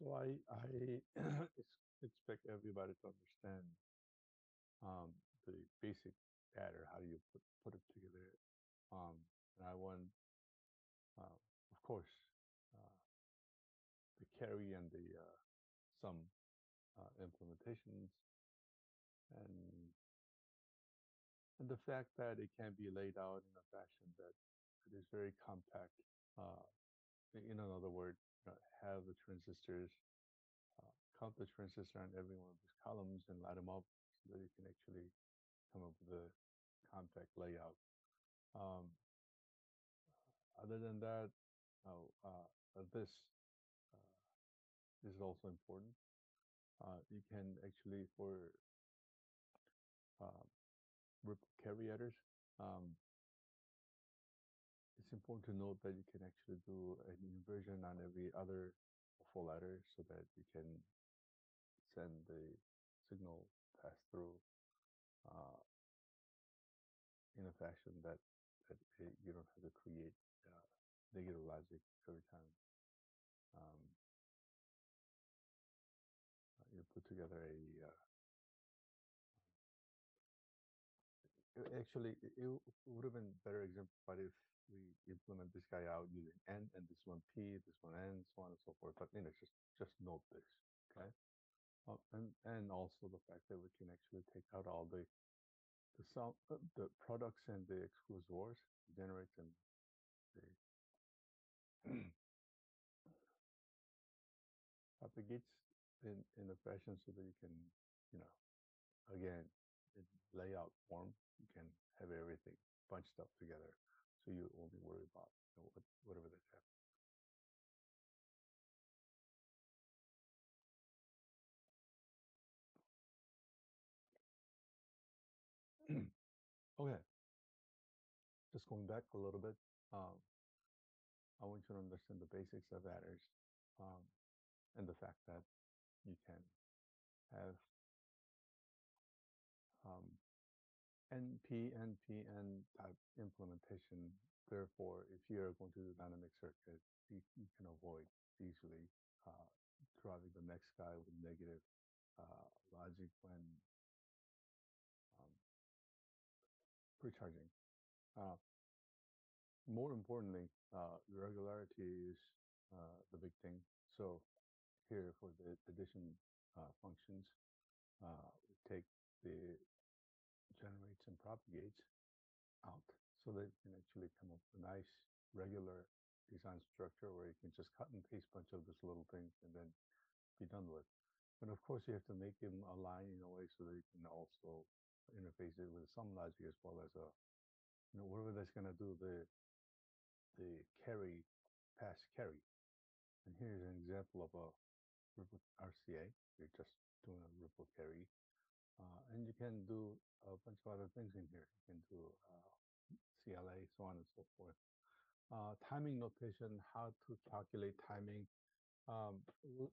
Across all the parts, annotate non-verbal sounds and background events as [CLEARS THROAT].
So I I [CLEARS THROAT] expect everybody to understand um, the basic pattern, How do you put put it together? Um, and I want, uh, of course, uh, the carry and the uh, some uh, implementations and and the fact that it can be laid out in a fashion that it is very compact. Uh, in another word, have the transistors, uh, count the transistor on every one of these columns and light them up so that you can actually come up with a compact layout. Um, other than that, uh, uh, uh, this uh, this is also important. Uh, you can actually for uh, carry adders. Um, it's important to note that you can actually do an inversion on every other full adder so that you can send the signal pass through uh, in a fashion that, that it, you don't have to create uh, negative logic every time um, uh, you put together a. Uh, actually, it, would have been better exemplified if we implement this guy out using n and this one p, this one n, so on and so forth. But you know, just just note this, okay? Uh, and and also the fact that we can actually take out all the the sum, uh, the products and the exclusors generate and [CLEARS THROAT] the propagates in in a fashion so that you can you know again in layout form you can have everything bunched up together so you only worry about you know, whatever that's happening. [CLEARS THROAT] okay just going back a little bit um, i want you to understand the basics of adders um, and the fact that you can have um, NP, NPN type implementation. Therefore, if you're going to do dynamic circuit, you, you can avoid easily uh, driving the next guy with negative uh, logic when um, precharging. Uh, more importantly, uh, regularity is uh, the big thing. So here for the addition uh, functions, we take the generates and propagates out so that you can actually come up with a nice regular design structure where you can just cut and paste a bunch of these little things and then be done with. And of course, you have to make them align in a way so that you can also interface it with some logic as well as a, you know, whatever that's going to do the the carry pass carry. And here's an example of a ripple RCA. You're just doing a ripple carry. Uh, and you can do a bunch of other things in here. You can do uh, CLA, so on and so forth. Uh, timing notation, how to calculate timing. Um,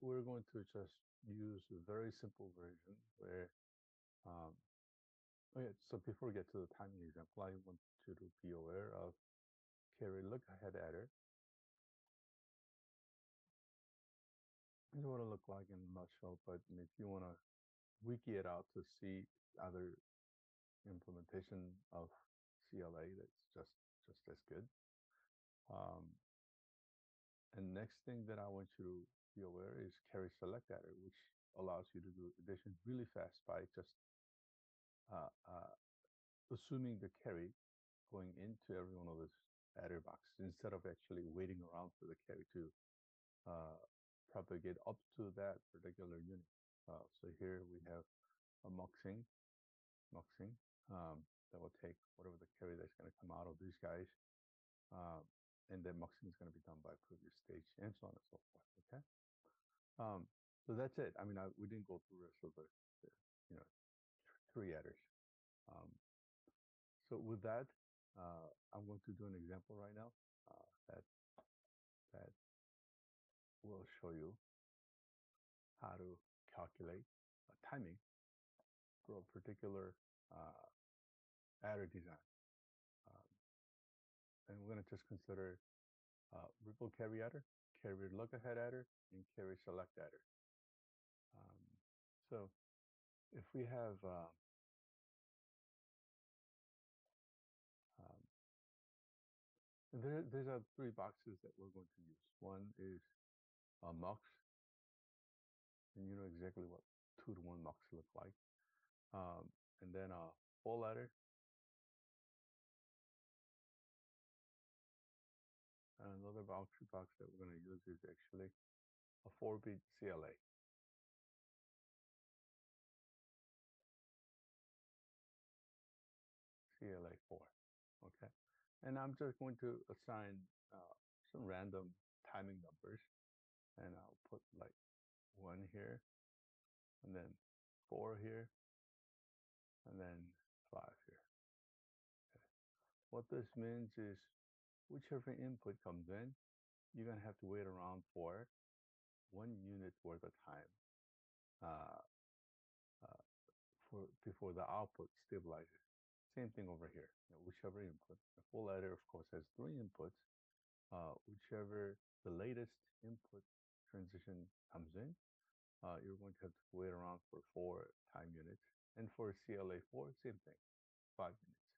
we're going to just use a very simple version where, um, okay, so before we get to the timing example, I want you to be aware of carry look ahead adder. This is what it look like in a nutshell, but if you want to wiki it out to see other implementation of CLA, that's just just as good. Um, and next thing that I want you to be aware is carry select adder, which allows you to do addition really fast by just uh, uh, assuming the carry going into every one of those adder boxes instead of actually waiting around for the carry to uh, propagate up to that particular unit. Uh, so here we have a muxing, muxing um, that will take whatever the carry that's going to come out of these guys, uh, and then muxing is going to be done by previous stage, and so on and so forth. Okay, um, so that's it. I mean, I, we didn't go through the rest of the, the you know, three adders. Um, so with that, uh, I'm going to do an example right now uh, that that will show you how to calculate a timing for a particular uh, adder design. Um, and we're going to just consider uh, ripple carry adder, carrier look ahead adder, and carrier select adder. Um, so if we have uh, um, there, these are three boxes that we're going to use. One is a mux, and you know exactly what two to one mux look like. Um, and then a full adder, And another boundary box that we're going to use is actually a 4-bit CLA. CLA 4, okay? And I'm just going to assign uh, some random timing numbers and I'll put like one here and then four here and then five here. Okay. What this means is whichever input comes in, you're gonna have to wait around for one unit worth of time uh, uh, for before the output stabilizes. Same thing over here. You know, whichever input, a full adder of course has three inputs. Uh, whichever the latest input transition comes in, uh, you're going to have to wait around for four time units. And for CLA4, same thing, five minutes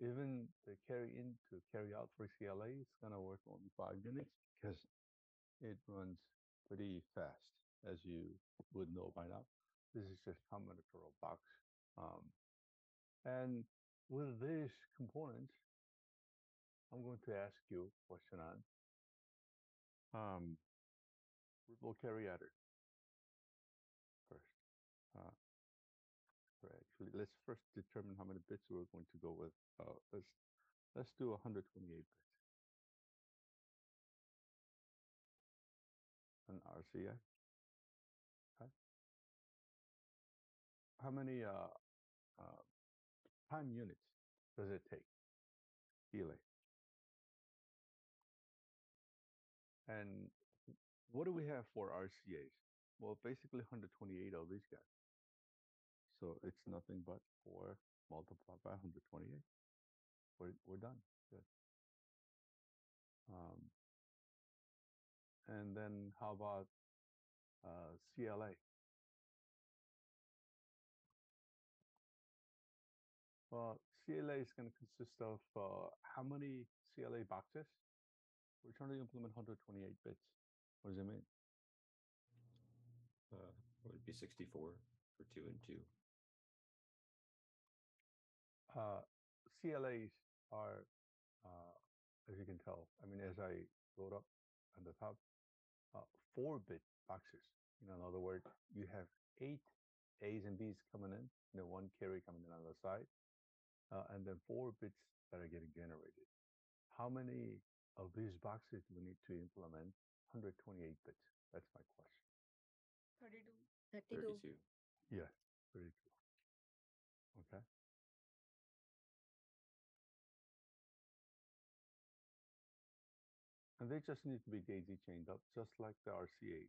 even the carry in to carry out for CLA is gonna work only five minutes because it runs pretty fast, as you would know by now. This is just combinatorial box. Um, and with these components, I'm going to ask you a question on um, ripple carry adder Uh, actually, let's first determine how many bits we're going to go with. Uh, let's let's do 128 bits. An RCA. Okay. How many uh, uh, time units does it take? Delay. And what do we have for RCAs? Well, basically 128 of these guys. So it's nothing but 4 multiplied by 128. We're, we're done. Good. Um, and then how about uh, CLA? Well, CLA is going to consist of uh, how many CLA boxes? We're trying to implement 128 bits. What does it mean? Uh, would it be 64 for two and two? Uh, CLAs are, uh, as you can tell, I mean, as I wrote up on the top, uh, four bit boxes. You know, in other words, you have eight A's and B's coming in, you know, one carry coming in on the side, uh, and then four bits that are getting generated. How many of these boxes do we need to implement 128 bits? That's my question. 32. 32. 32. Yes, 32. Okay. And they just need to be daisy chained up, just like the RCA.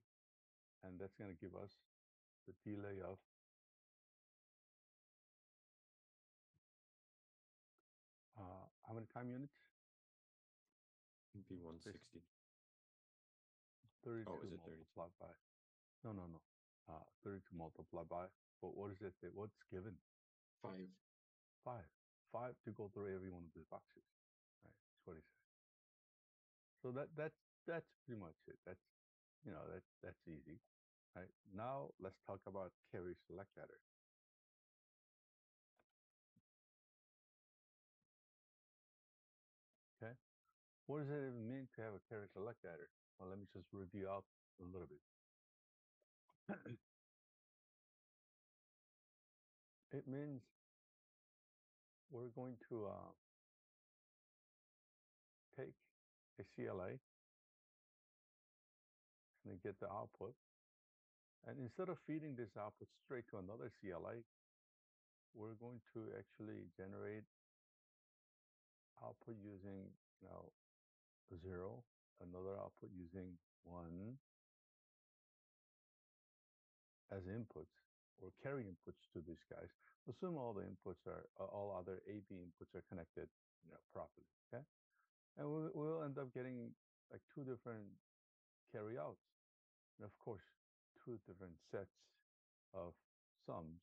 And that's going to give us the delay of uh, how many time units? It'd be 160. 32 Oh, is it 32? multiplied by. No, no, no. Uh, 32 multiplied by. But what is it? That, what's given? Five. Five. Five to go through every one of these boxes. Right. That's what he said. So that that's that's pretty much it. That's you know that that's easy. Right. Now let's talk about carry select adder. Okay. What does it even mean to have a carry select adder? Well, let me just review out a little bit. [CLEARS THROAT] it means we're going to uh, take a CLA and then get the output. And instead of feeding this output straight to another CLA, we're going to actually generate output using you know zero, another output using one as inputs or carry inputs to these guys. Assume all the inputs are all other AB inputs are connected, you know, properly. Okay, and we'll, we'll end up getting like two different carry outs. And of course, two different sets of sums.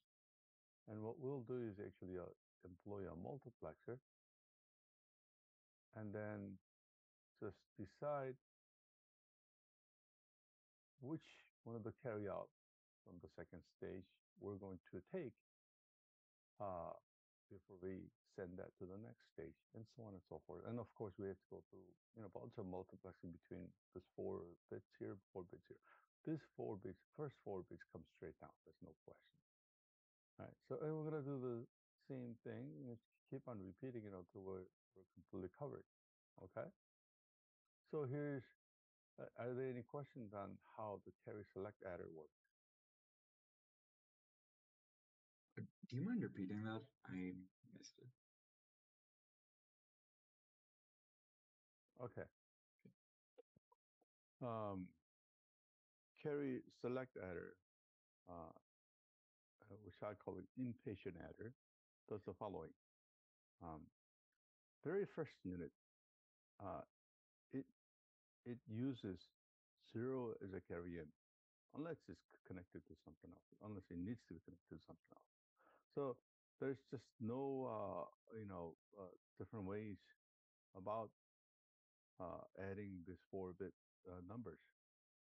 And what we'll do is actually uh, employ a multiplexer and then just decide which one of the carry out from the second stage we're going to take uh, before we send that to the next stage and so on and so forth. And of course, we have to go through you know bunch of multiplexing between this four bits here, four bits here. This four bits, first four bits come straight down. There's no question. All right. So and we're gonna do the same thing and keep on repeating it until we're, we're completely covered. Okay. So here's, uh, are there any questions on how the carry select adder works? Do you mind repeating that? I missed it. Okay. Um, carry select adder, uh, uh, which I call an impatient adder, does the following. Um, very first unit, uh, it it uses zero as a carry in, unless it's connected to something else, unless it needs to be connected to something else. So there's just no, uh, you know, uh, different ways about uh, adding this four-bit uh, numbers.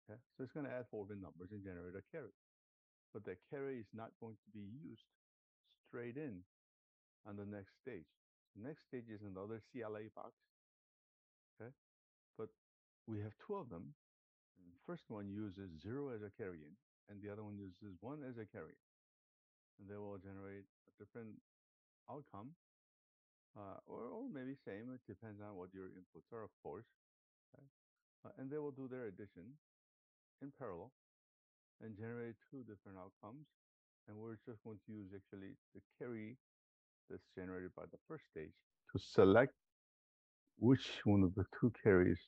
Okay, so it's going to add four-bit numbers and generate a carry, but that carry is not going to be used straight in on the next stage. The next stage is another CLA box. Okay, but we have two of them. The first one uses zero as a carry in, and the other one uses one as a carry in. And they will generate a different outcome, uh, or, or maybe same. It depends on what your inputs are, of course. Uh, and they will do their addition in parallel and generate two different outcomes. And we're just going to use actually the carry that's generated by the first stage to select which one of the two carries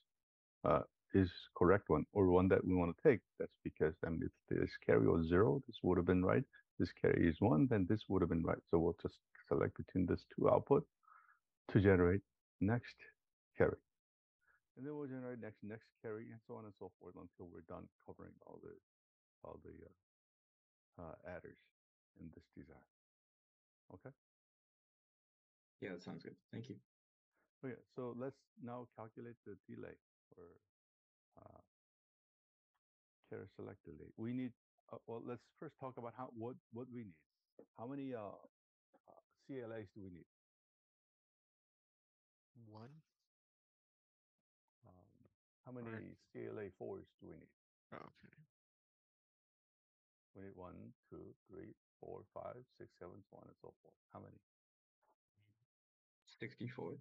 uh, is correct one or one that we want to take. That's because I mean, if this carry was zero, this would have been right. This carry is one, then this would have been right. So we'll just select between these two output to generate next carry. And then we'll generate next next carry and so on and so forth until we're done covering all the all the uh, uh, adders in this design. Okay. Yeah, that sounds good. Thank you. Okay, so let's now calculate the delay for uh, selectively. We need, uh, well, let's first talk about how what what we need. How many uh, uh, CLAs do we need? One. Um, how many Alright. CLA fours do we need? Okay. We need one, two, three, four, five, six, seven, so on and so forth. How many? 64.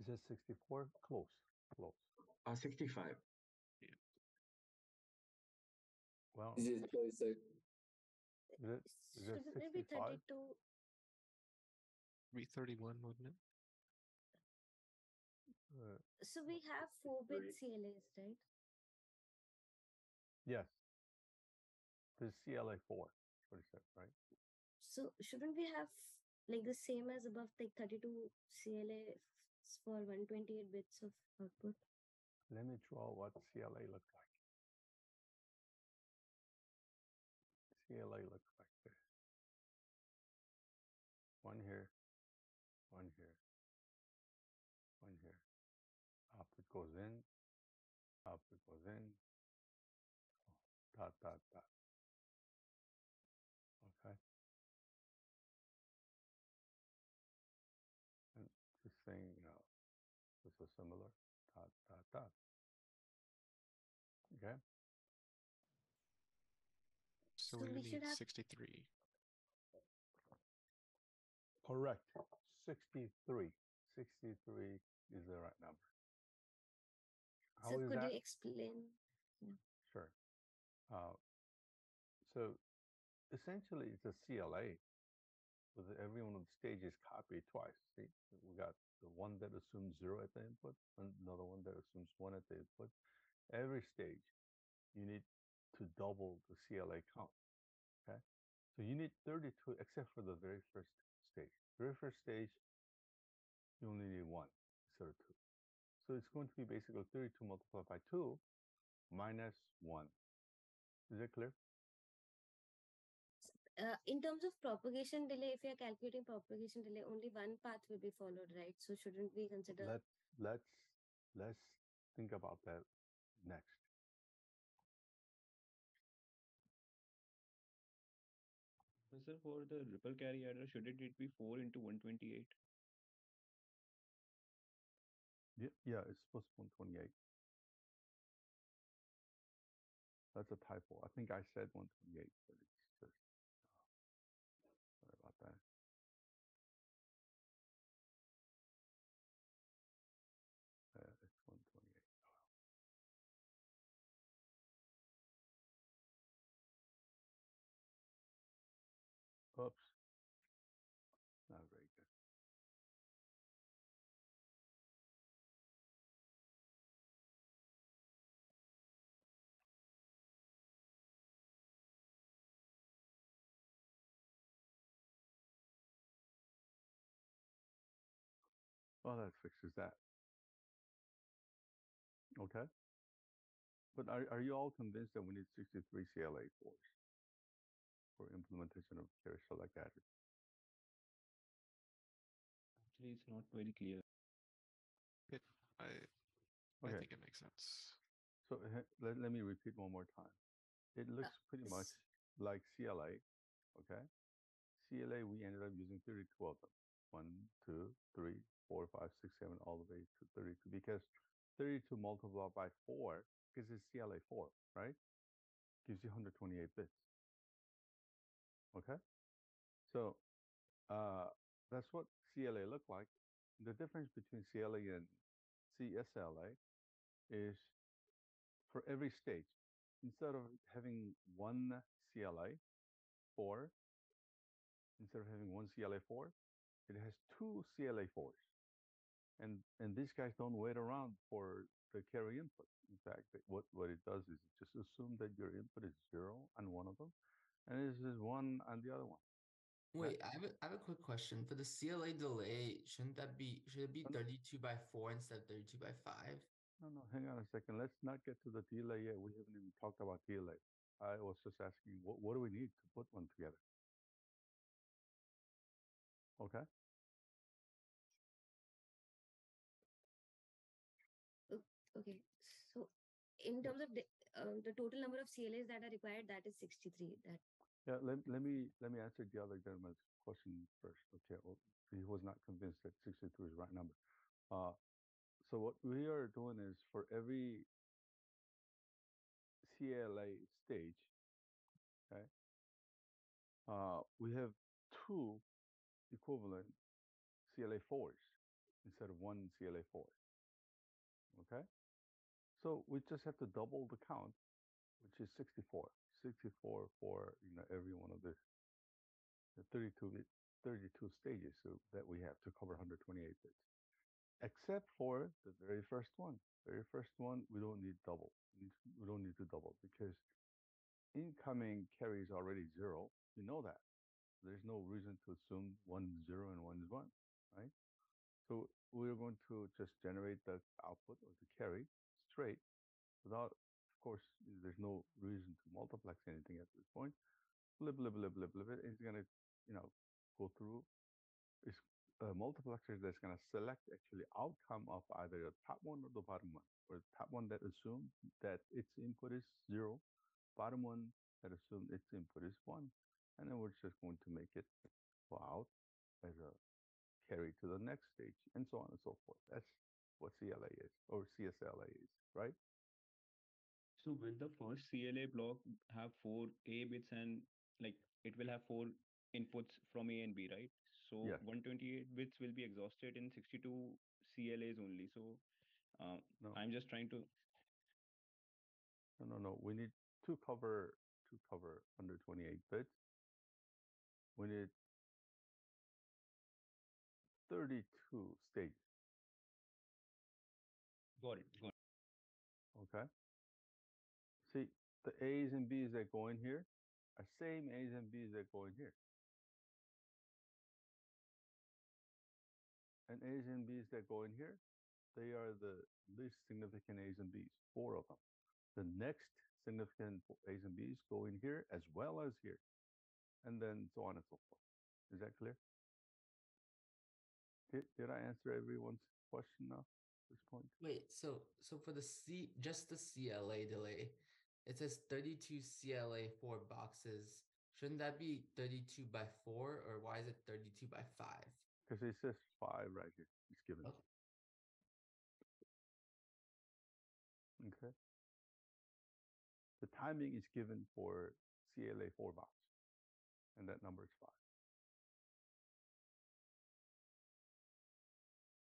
Is it 64? Close, close. Uh, 65. Well, This is closer. is it, is it Shouldn't it be 65? 32? Three thirty-one, wouldn't it? Uh, So we have four bit CLAs, right? yes. This CLA four, what is that, right? So shouldn't we have like the same as above, like 32 CLA for 128 bits of output? Let me draw what CLA looks like. CLA looks like this. One here, one here, one here. Output goes in, output goes in, oh, dot, dot, dot. Okay. And this thing, you know, this is similar, Okay. So So we we should need have- sixty-three. Correct. 63. 63 is the right number. How so is could that? you explain? Sure. Uh, so essentially, it's a CLA with every one of the stages copied twice. See, we got the one that assumes zero at the input, another one that assumes one at the input. Every stage, you need to double the CLA count. Okay, so you need 32, except for the very first stage. Very first stage, you only need one instead of two. So it's going to be basically 32 multiplied by 2 minus 1. Is that clear? Uh, in terms of propagation delay, if you are calculating propagation delay, only one path will be followed, right? So shouldn't we consider? Let let's let's think about that next. Sir, for the ripple carry adder, shouldn't it be 4 into 128? Yeah, yeah, it's supposed to be 128. That's a typo. I think I said 128, but it's Oops. Not very good. Well, that fixes that. Okay. But are, are you all convinced that we need 63 CLA fours for implementation of carry select adders? Actually, it's not very clear. It, I, I think it makes sense. So let, let me repeat one more time. It uh, looks pretty much like CLA, okay? CLA, we ended up using 32 of them. One, two, three, four, five, six, seven, all the way to 32 because 32 multiplied by 4, because it's CLA 4, right? Gives you 128 bits. Okay? So uh, that's what CLA look like. The difference between CLA and CSLA is for every stage, instead of having one CLA 4, instead of having one CLA 4, it has two CLA 4s. And, and these guys don't wait around for the carry input. In fact, what, what it does is it just assume that your input is zero on one of them, and this is one and the other one. Wait, I have a, I have a quick question. For the CLA delay, shouldn't that be should it be Um, 32 by 4 instead of 32 by 5? No, no, hang on a second. Let's not get to the delay yet. We haven't even talked about delay. I was just asking, what, what do we need to put one together? Okay. Okay, so in terms of the, um, the total number of CLAs that are required, that is 63. That Yeah, let, let me let me answer the other gentleman's question first. Okay, well, he was not convinced that 62 is the right number. Uh, so what we are doing is for every CLA stage, okay, uh, we have two equivalent CLA fours instead of one CLA four. Okay, so we just have to double the count, which is 64. 64 for you know every one of the, the 32 bit- 32 stages so that we have to cover 128 bits, except for the very first one. Very first one we don't need double. We, don't need to double because incoming carry is already zero. you know that. There's no reason to assume one zero and one is one, right? So we're going to just generate the output or the carry straight without, of course, there's no reason to multiplex anything at this point. Blip, blip, blip, blip, blip. It's gonna, you know, go through. It's uh, a multiplexer that's gonna select actually outcome of either the top one or the bottom one. Or the top one that assumes that its input is zero, bottom one that assumes its input is one, and then we're just going to make it go out as a carry to the next stage, and so on and so forth. That's what CLA is or CSLA is, right? So will the first CLA block have four A bits and like it will have four inputs from A and B, right? So Yes. 128 bits will be exhausted in 62 CLAs only. So uh, No. I'm just trying to No, no, no. We need to cover to cover under 28 bits. We need 32 stages. got it. Got it. Okay. The A's and B's that go in here are same A's and B's that go in here. And A's and B's that go in here they are the least significant A's and B's, four of them. The next significant A's and B's go in here as well as here. And then so on and so forth. Is that clear? Did, did I answer everyone's question now at this point? Wait, so so for the C just the CLA delay, it says 32 CLA four boxes. Shouldn't that be 32 by four, or why is it 32 by five? Because it says five right here. It's given. Okay. Okay. The timing is given for CLA four box. And that number is five.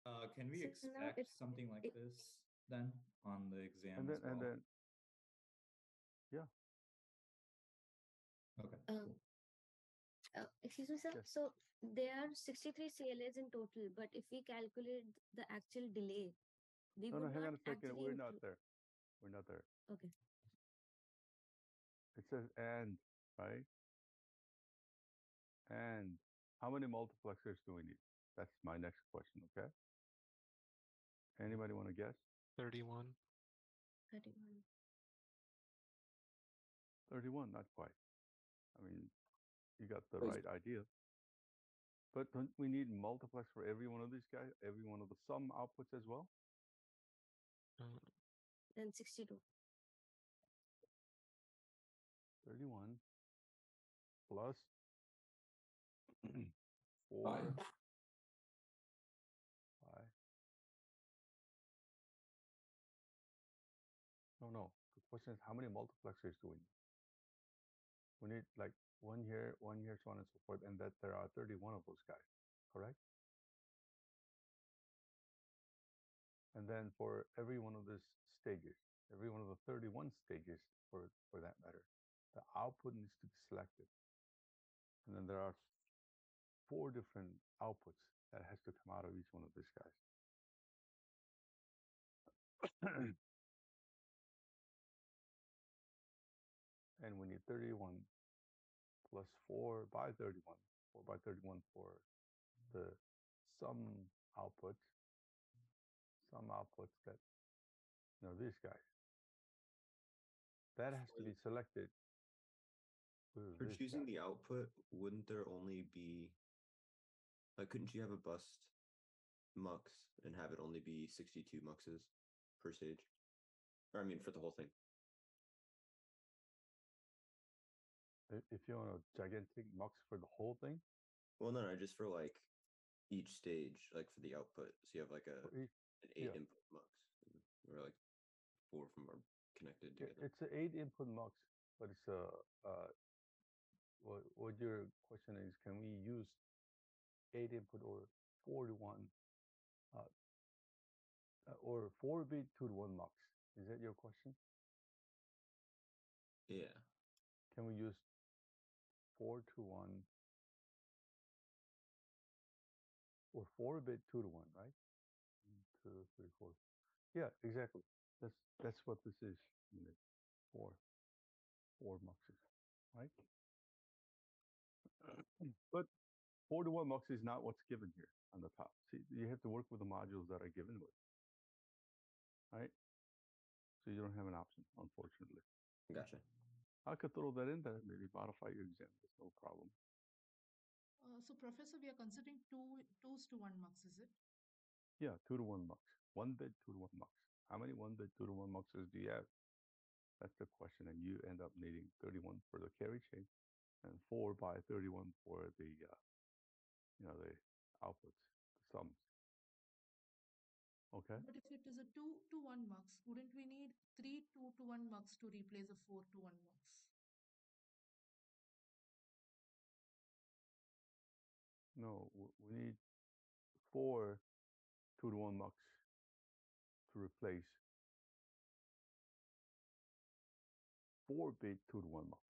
Uh, can we So now expect it's- something like it- this then on the exam And then, as well? and then, Okay. Um, uh, excuse me, sir. Yes. So there are 63 CLAs in total, but if we calculate the actual delay, we no, no, would hang not on a second. actually We're not include- there. We're not there. Okay. It says and, right? And how many multiplexers do we need? That's my next question, okay? Anybody want to guess? 31. 31. 31, not quite. I mean, you got the right idea. But don't we need multiplex for every one of these guys, every one of the sum outputs as well? Uh, Then 62. 31 plus [CLEARS THROAT] 4 Five. 5 no no the question is how many multiplexers do we need we need like one here one here so on and so forth and that there are 31 of those guys correct? And then for every one of these stages every one of the 31 stages for for that matter the output needs to be selected. And then there are four different outputs that has to come out of each one of these guys [CLEARS THROAT] and we need 31 plus 4 by 31 4 by 31 for the sum output some outputs that you know these guys that has to be selected For choosing guy. the output, wouldn't there only be like couldn't you have a bus mux and have it only be 62 muxes per stage? Or I mean for the whole thing. If you want a gigantic mux for the whole thing Well no no just for like each stage, like for the output. So you have like a each an eight yeah. input mux. Or like four of them are connected together. it's an eight input mux, but it's a uh, what what your question is? Can we use eight input or four to one, uh, uh, or four bit two to one mux? Is that your question? Yeah. Can we use four to one or four bit two to one? Right? One, two, three, four. Yeah, exactly. That's that's what this is. Four, four muxes, right? [CLEARS THROAT] but four to one mux is not what's given here on the top. See, you have to work with the modules that are given with, right? So you don't have an option, unfortunately. Gotcha. I could throw that in there, maybe modify your exam. There's no problem. Uh, so professor, we are considering two twos to one mux, is it? Yeah, two to one mux, one bit, two to one mux. How many one bit, two to one muxes do you have? That's the question, and you end up needing 31 for the carry chain, and four by 31 for the, uh, you know, the outputs, the sums. Okay. But if it is a two to one mux, wouldn't we need three two to one mux to replace a four to one mux? No, we need four two to one mux to replace four bit two to one mux.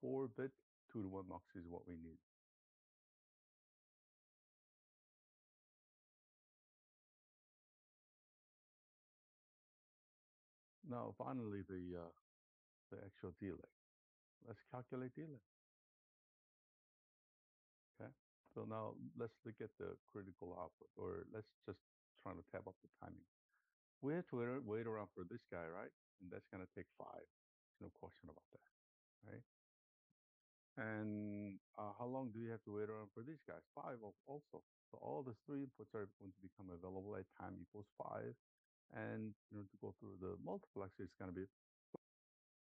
Four bit two to one mux is what we need. Now, finally, the uh, the actual delay. Let's calculate delay. Okay. So now let's look at the critical output, or let's just trying to tab up the timing. We have to wait, around for this guy, right? And that's gonna take five. No question about that, right? And uh, how long do you have to wait around for these guys? Five also. So all the three inputs are going to become available at time equals five. And you know, to go through the multiplexer, it's gonna be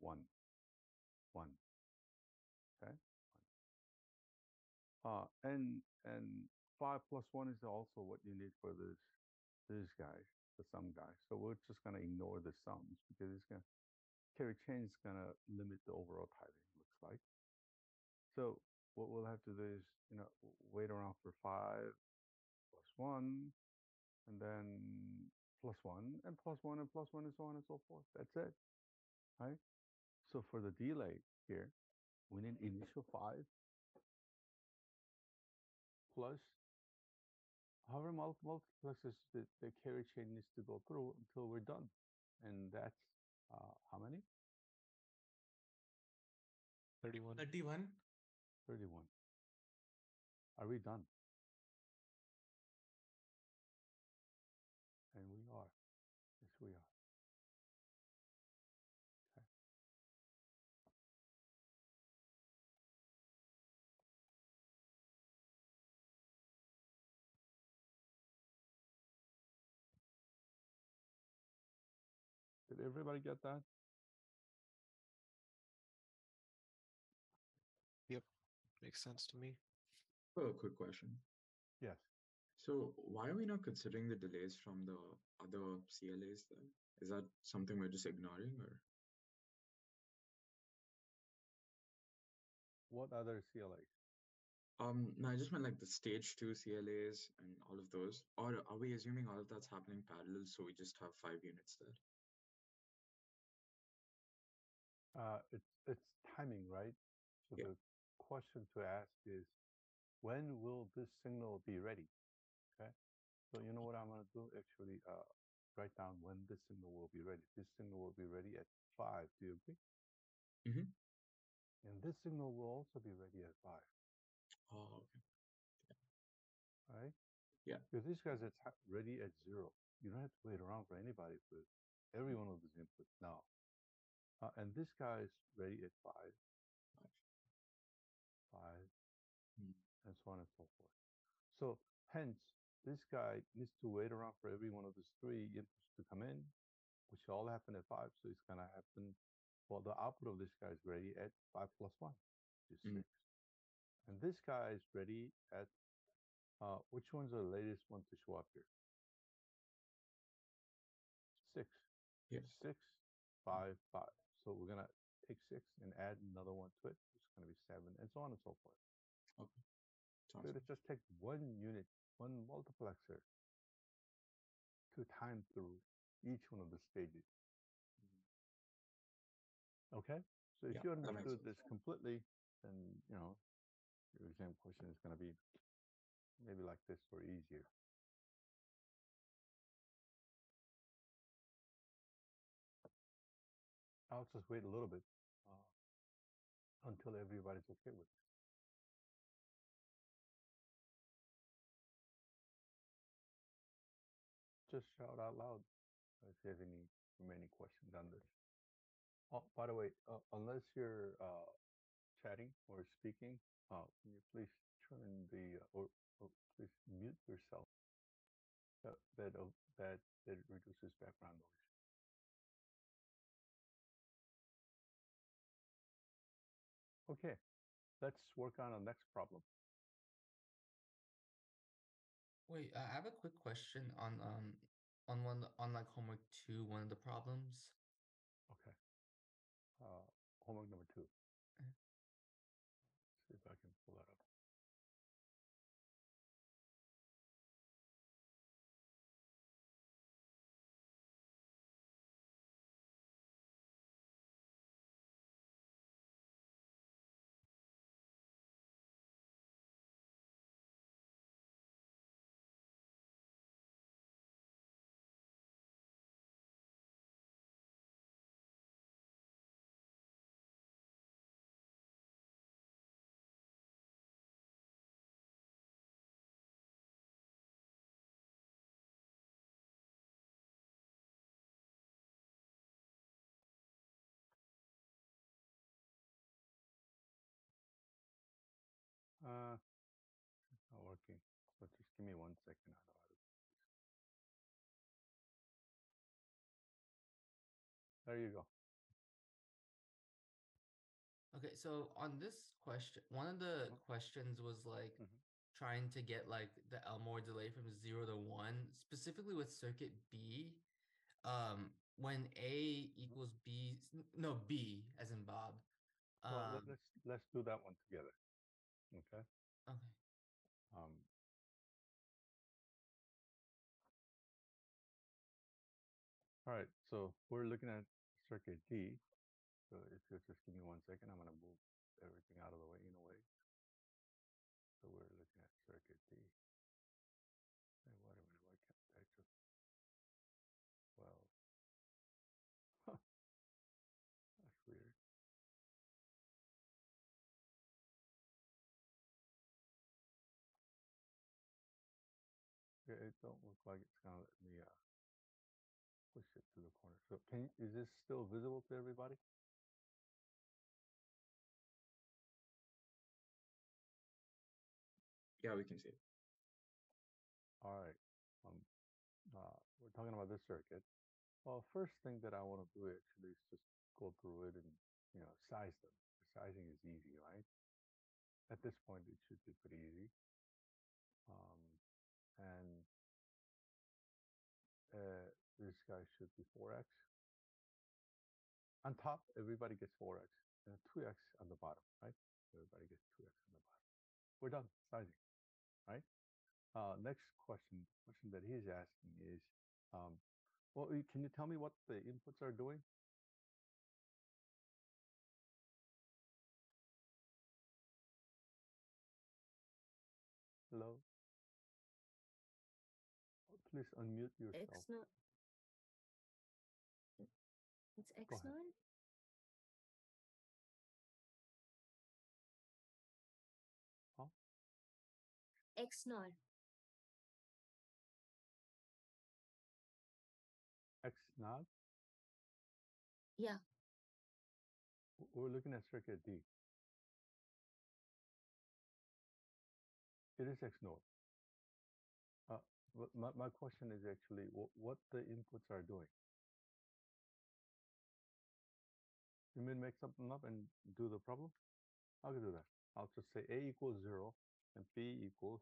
one, one. Okay. Uh, and and five plus one is also what you need for this this guy, the sum guy. So we're just gonna ignore the sums because it's gonna carry chain is gonna limit the overall tithing. Looks like. So what we'll have to do is you know wait around for five plus one, and then plus one and plus one and plus one and so on and so forth. That's it, right? So for the delay here, we need initial five plus however mul- multiplexes the, the carry chain needs to go through until we're done. And that's uh, how many? 31. 31. 31. Are we done? Everybody get that? Yep, makes sense to me. Oh, a quick question. Yes. So why are we not considering the delays from the other CLAs then? Is that something we're just ignoring or? What other CLA? Um, no, I just meant like the stage two CLAs and all of those. Or are we assuming all of that's happening parallel, so we just have five units there? Uh, it's it's timing, right? So Yeah. the question to ask is, when will this signal be ready? Okay. So you know what I'm gonna do? Actually, uh, write down when this signal will be ready. This signal will be ready at five. Do you agree? Mm-hmm. And this signal will also be ready at five, Oh, okay. right? Yeah. Because these guys are ti- ready at zero. You don't have to wait around for anybody for every one of these inputs now. Uh, and this guy is ready at five, Five. five, Mm. and so on and so forth. So hence, this guy needs to wait around for every one of these three inputs to come in, which all happen at five. So it's gonna happen. Well, the output of this guy is ready at five plus one, which is Mm. six. And this guy is ready at uh, which one's the latest one to show up here? Six. Yes. Six, five, five. So we're gonna take six and add another one to it. It's gonna be seven, and so on and so forth. Sounds So it just takes one unit, one multiplexer to time through each one of the stages. Okay? So if Yeah, you understood this completely, then, you know, your exam question is going to be maybe like this or easier. I'll just wait a little bit uh, until everybody's okay with it. Just shout out loud if you have any remaining questions on this. Oh, by the way, uh, unless you're uh, chatting or speaking, uh, can you please turn the uh, or, or please mute yourself? That uh, that that reduces background noise. Okay, let's work on the next problem. Wait, I have a quick question on um on one on like homework two, one of the problems. Okay. Uh, homework number two. Uh, it's not working. So just give me one second. I know how to. There you go. Okay, so on this question, one of the Mhm. questions was like Mhm. trying to get like the Elmore delay from zero to one, specifically with circuit B. Um, when A equals B, no B as in Bob. Well, Um, let's let's do that one together. Okay. okay. Um, all right, so we're looking at circuit D. So if you just give me one second, I'm gonna move everything out of the way in a way. So we're looking at circuit D. don't look like it's gonna let me uh push it to the corner. So can is this still visible to everybody? Yeah, we can see it. All right. Um, uh, we're talking about this circuit. Well, first thing that I want to do actually is just go through it and you know size them. The sizing is easy, right? At this point, it should be pretty easy. Um, and this guy should be 4x. On top, everybody gets 4x, and 2x on the bottom, right? Everybody gets 2x on the bottom. We're done sizing, right? Uh, next question, question that he's asking is, um, well, can you tell me what the inputs are doing? Hello? Please unmute yourself. X not. It's X ahead. not. Huh? X not. X naught? Yeah. We're looking at circuit D. It is X node. Uh, but my, my question is actually what, what the inputs are doing. You mean make something up and do the problem? I'll do that. I'll just say A equals zero and B equals,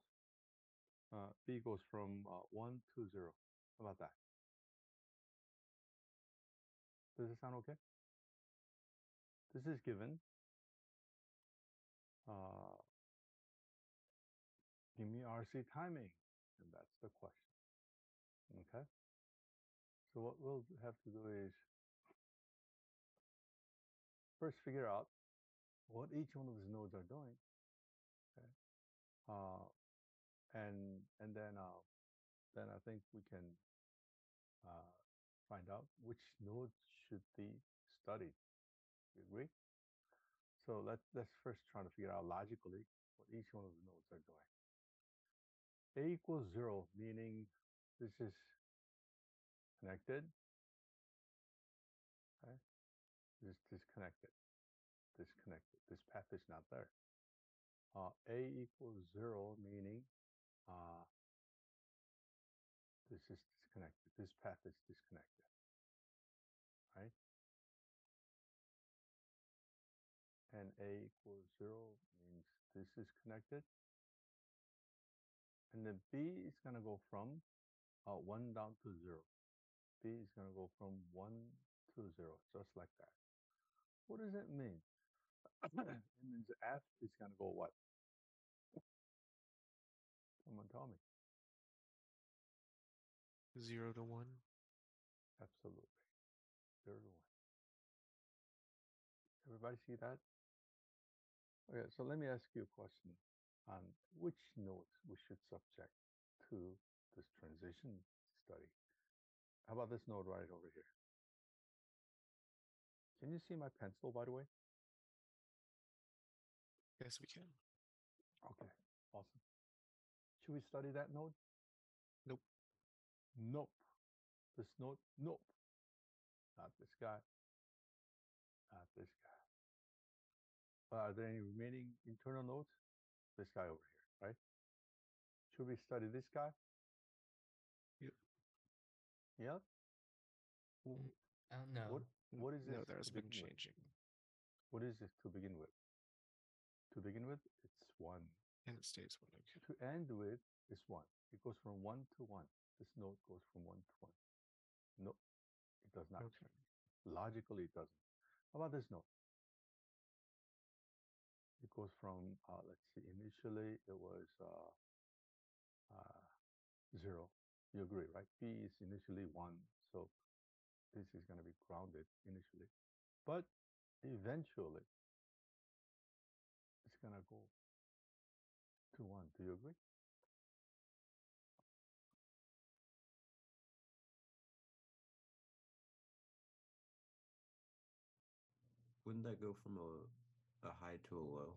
uh, B goes from uh, one to zero. How about that? Does it sound okay? This is given. Uh, give me RC timing, the question. Okay. So what we'll have to do is first figure out what each one of these nodes are doing. Okay. Uh, and and then uh, then I think we can uh, find out which nodes should be studied. You agree? So let's let's first try to figure out logically what each one of the nodes are doing. A equals zero, meaning this is connected. Okay. This is disconnected. Disconnected. This path is not there. Uh, A equals zero, meaning uh, this is disconnected. This path is disconnected. Right? And A equals zero means this is connected. And then B is going to go from uh, 1 down to 0. B is going to go from 1 to 0, just like that. What does it mean? [CLEARS THROAT] it means F is going to go what? Someone tell me. Zero to one. Absolutely. 0 to 1. Everybody see that? Okay, so let me ask you a question on which nodes we should subject to this transition study. How about this node right over here? Can you see my pencil, by the way? Yes, we can. Okay, awesome. Should we study that node? Nope. Nope. This node? Nope. Not this guy. Not this guy. Are there any remaining internal nodes? This guy over here, right? Should we study this guy? Yep. Yep. W- I don't know. What what is this? No, there's been begin with? changing. What is this to begin with? To begin with, it's one. And it stays one. Okay. To end with is one. It goes from one to one. This note goes from one to one. No, it does not Okay. change. Logically, it doesn't. How about this node? It goes from uh, let's see. Initially, it was uh, uh, zero. You agree, right? P is initially one, so this is going to be grounded initially, but eventually, it's going to go to one. Do you agree? Wouldn't that go from a, a high to a low?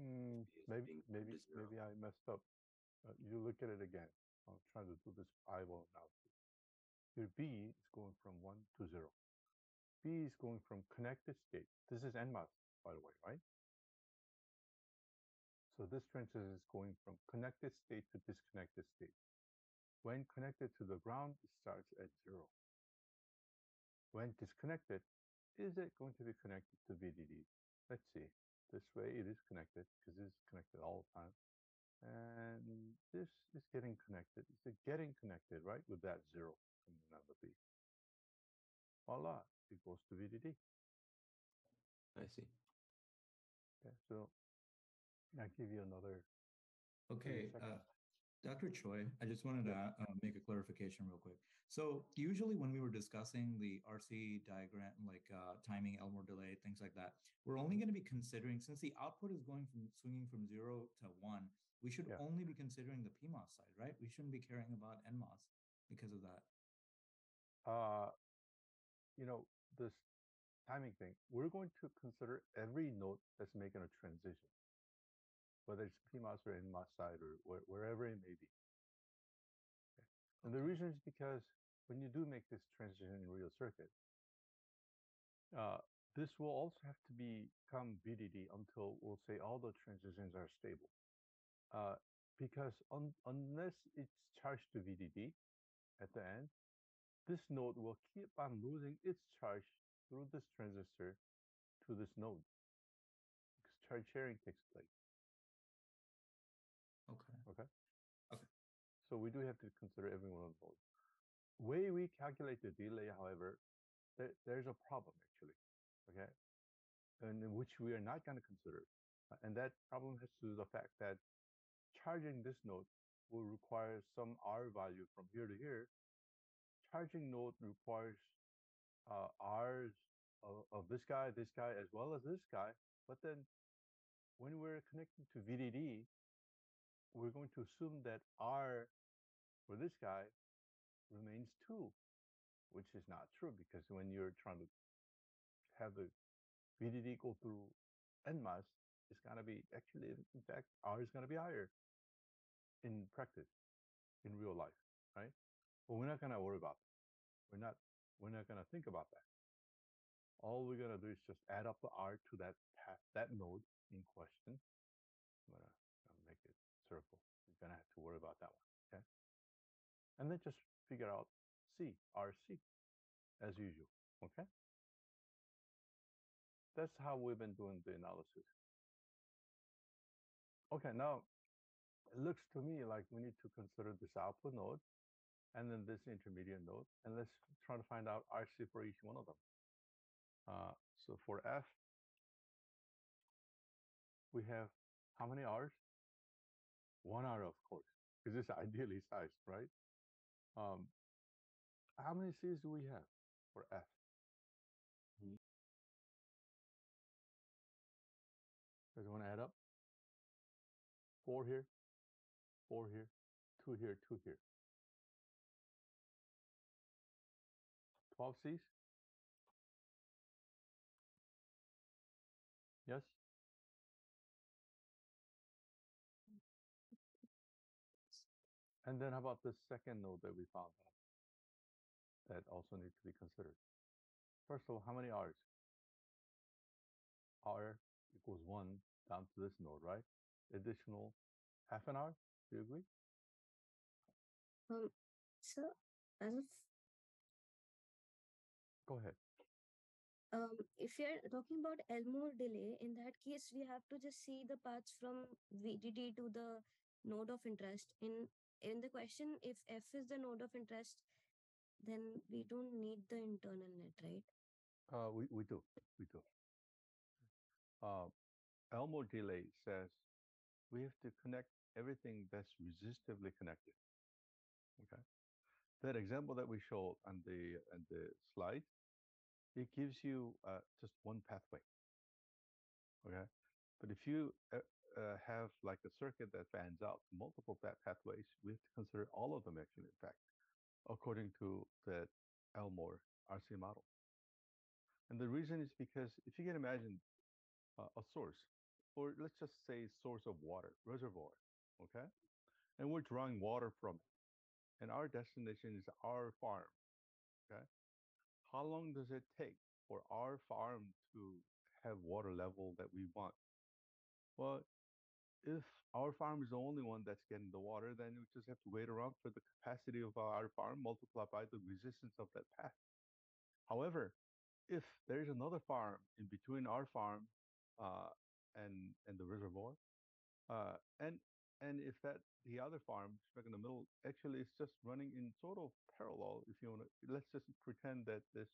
Is maybe maybe maybe I messed up. Uh, you look at it again. I'm trying to do this eyeball analysis. Your B is going from one to zero. B is going from connected state. This is NMOS, by the way, right? So this transition is going from connected state to disconnected state. When connected to the ground, it starts at zero. When disconnected, is it going to be connected to VDD? Let's see. This way it is connected because it's connected all the time. And this is getting connected. Is it getting connected, right? With that zero and another B. Voila, it goes to VDD. I see. Okay, so I'll give you another. Okay, uh, Dr. Choi, I just wanted to uh, make a clarification real quick. So usually when we were discussing the RC diagram, like uh, timing, Elmore delay, things like that, we're only going to be considering, since the output is going from swinging from zero to one, we should Yeah. only be considering the PMOS side, right? We shouldn't be caring about NMOS because of that. uh, you know, this timing thing, we're going to consider every node that's making a transition, whether it's PMOS or NMOS side or where, wherever it may be. Okay. And the reason is because when you do make this transition in real circuit, uh, this will also have to become VDD until we'll say all the transitions are stable. Uh, because un- unless it's charged to VDD at the end, this node will keep on losing its charge through this transistor to this node because charge sharing takes place. Okay. Okay. So we do have to consider every one of those. Way we calculate the delay, however, there, there's a problem actually. Okay. And which we are not going to consider. Uh, And that problem has to do with the fact that charging this node will require some R value from here to here. Charging node requires uh, R's of, of this guy, this guy, as well as this guy. But then when we're connecting to VDD, we're going to assume that R for this guy remains two, which is not true because when you're trying to have the VDD go through NMOS, it's gonna be actually, in fact, R is gonna be higher in practice, in real life, right? But we're not gonna worry about that. We're not, we're not gonna think about that. All we're gonna do is just add up the R to that path, that node in question. I'm make it circle. You're gonna have to worry about that one, okay? And then just figure out C, RC, as usual, okay? That's how we've been doing the analysis. Okay, now it looks to me like we need to consider this output node and then this intermediate node, and let's try to find out RC for each one of them. Uh, so for F, we have how many R's? One R of course, because it's [LAUGHS] ideally sized, right? Um, how many C's do we have for F? Does you want to add up? Four here, four here, two here, two here. 12 C's? And then how about the second node that we found out? That also needs to be considered. First of all, how many R's? R equals one down to this node, right? Additional half an R. Do you agree? Um, so as of Go ahead. um, if you're talking about Elmore delay, in that case, we have to just see the paths from VDD to the node of interest. In in the question, if f is the node of interest, then we don't need the internal net, right? Uh, we, we do, we do. Uh, Elmore delay says we have to connect everything that's resistively connected. Okay. That example that we showed on the on the slide, it gives you uh, just one pathway. Okay. But if you uh, have like a circuit that fans out multiple path pathways, we have to consider all of them actually, in fact, according to the Elmore RC model. And the reason is because if you can imagine uh, a source, or let's just say source of water, reservoir, okay? And we're drawing water from it. And our destination is our farm, okay? How long does it take for our farm to have water level that we want? Well, if our farm is the only one that's getting the water, then we just have to wait around for the capacity of our farm multiplied by the resistance of that path. However, if there's another farm in between our farm uh, and and the reservoir, uh, and and if that the other farm back in the middle actually is just running in sort of parallel, if you want to, let's just pretend that this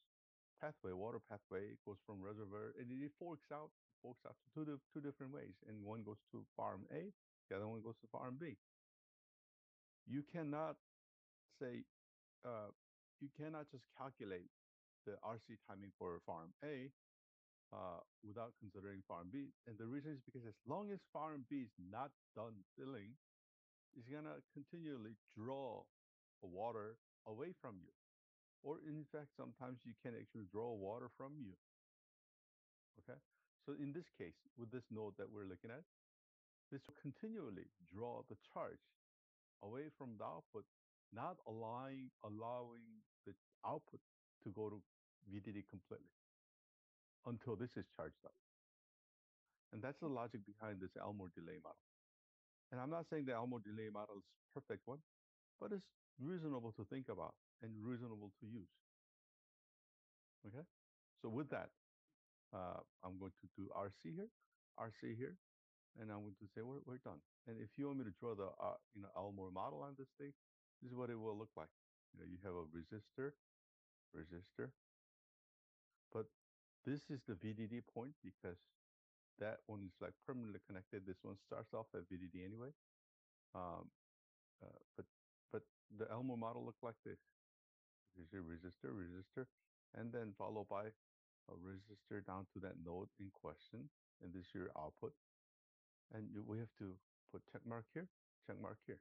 pathway, water pathway, goes from reservoir and it forks out, forks out to two two different ways, and one goes to farm A, the other one goes to farm B. You cannot say, uh, you cannot just calculate the RC timing for farm A uh, without considering farm B. And the reason is because as long as farm B is not done filling, it's gonna continually draw water away from you. Or in fact, sometimes you can actually draw water from you. Okay. So in this case, with this node that we're looking at, this will continually draw the charge away from the output, not allowing allowing the output to go to VDD completely until this is charged up. And that's the hmm. logic behind this Elmore delay model. And I'm not saying the Elmore delay model is perfect one, but it's reasonable to think about and reasonable to use. Okay. So with that, uh, I'm going to do RC here, RC here, and I'm going to say we're, we're done. And if you want me to draw the uh, you know Elmore model on this thing, this is what it will look like. You know, you have a resistor, resistor, but this is the VDD point because that one is like permanently connected. This one starts off at VDD anyway. Um, uh, but but the Elmore model looked like this. Resistor, resistor, and then followed by a resistor down to that node in question, and this is your output. And you, we have to put check mark here, check mark here.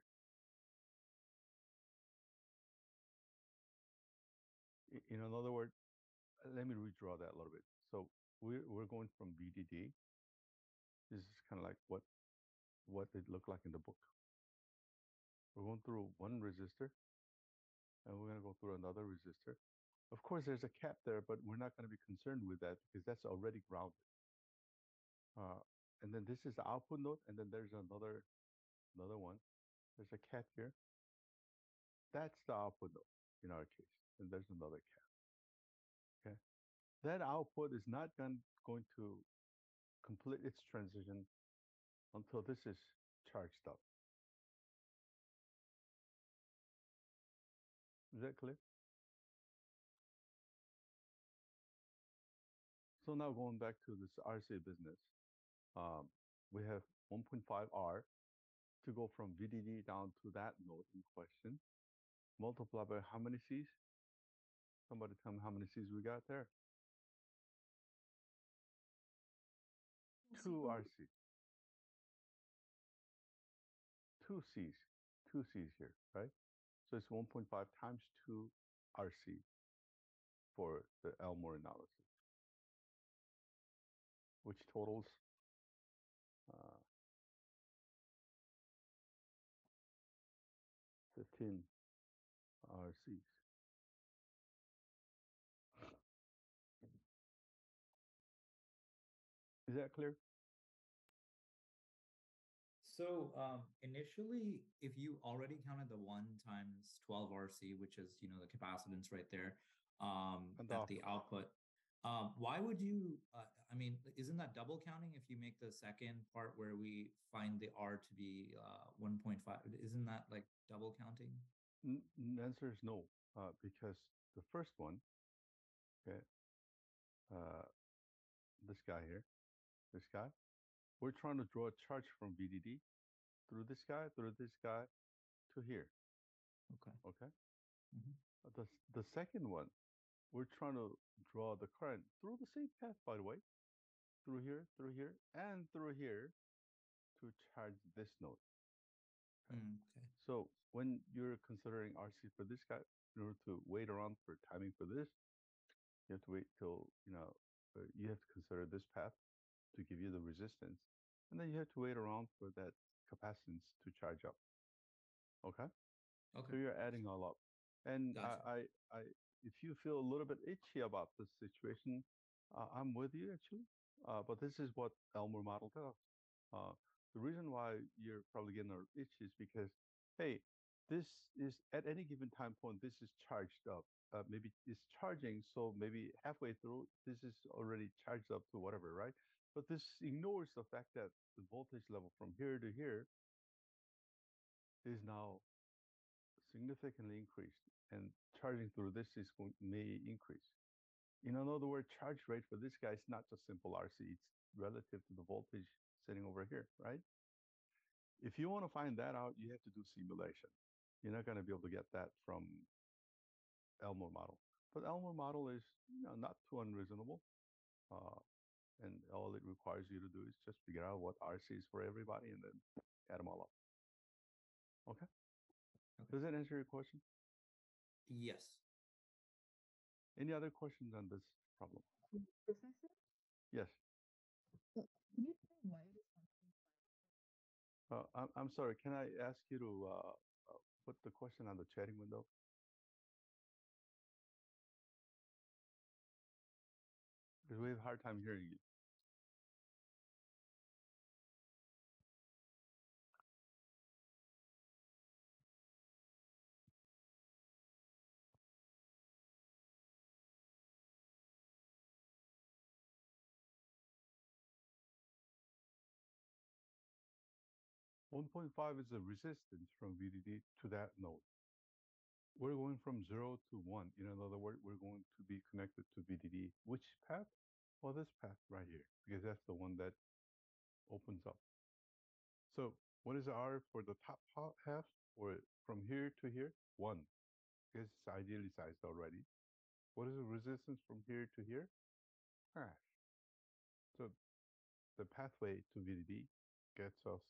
In another word, uh, let me redraw that a little bit. So we're we're going from VDD. This is kind of like what what it looked like in the book. We're going through one resistor, and we're going to go through another resistor. Of course, there's a cap there, but we're not going to be concerned with that because that's already grounded. Uh, and then this is the output node, and then there's another another one. There's a cap here. That's the output node in our case, and there's another cap. Okay, that output is not going going to complete its transition until this is charged up. Is that clear? So now going back to this RC business, um, we have 1.5 R to go from VDD down to that node in question. Multiply by how many C's? Somebody tell me how many C's we got there? Two RC. Two C's. Two C's here, right? So it's 1.5 times 2 RC for the Elmore analysis, which totals uh, 15 RCs. Is that clear? So um, initially, if you already counted the one times 12 RC, which is you know the capacitance right there, um, And at the output, um, why would you? Uh, I mean, isn't that double counting if you make the second part where we find the R to be uh, 1.5? Isn't that like double counting? N- the answer is no, uh, because the first one, okay, uh, this guy here, this guy, we're trying to draw a charge from VDD through this guy, through this guy, to here. Okay. Okay. Mhm. Uh, The the second one, we're trying to draw the current through the same path, by the way, through here, through here, and through here, to charge this node. Mm, okay. So when you're considering RC for this guy, in order to wait around for timing for this, you have to wait till you know uh, you have to consider this path to give you the resistance, and then you have to wait around for that capacitance to charge up. Okay, Okay. so you're adding all up, and Gotcha. I, I, I, if you feel a little bit itchy about this situation, uh, I'm with you actually. Uh, but this is what Elmore model does. Uh, the reason why you're probably getting an itch is because, hey, this is at any given time point, this is charged up. Uh, maybe it's charging, so maybe halfway through, this is already charged up to whatever, right? But this ignores the fact that the voltage level from here to here is now significantly increased, and charging through this is going may increase. In other words, charge rate for this guy is not just simple RC; it's relative to the voltage sitting over here, right? If you want to find that out, you have to do simulation. You're not going to be able to get that from Elmore model. But Elmore model is you know, not too unreasonable. Uh, and all it requires you to do is just figure out what RC is for everybody and then add them all up. Okay? Okay. Does that answer your question? Yes. Any other questions on this problem? Professor, Yes. can you explain why it is constant Uh, I'm, I'm sorry. Can I ask you to uh, uh, put the question on the chatting window? Because we have a hard time hearing you. One point five is the resistance from VDD to that node. We're going from zero to one. In other words, we're going to be connected to VDD. Which path? Well, this path right here, because that's the one that opens up. So what is R for the top half? Or from here to here? One, because it's ideally sized already. What is the resistance from here to here? Half. So the pathway to VDD gets us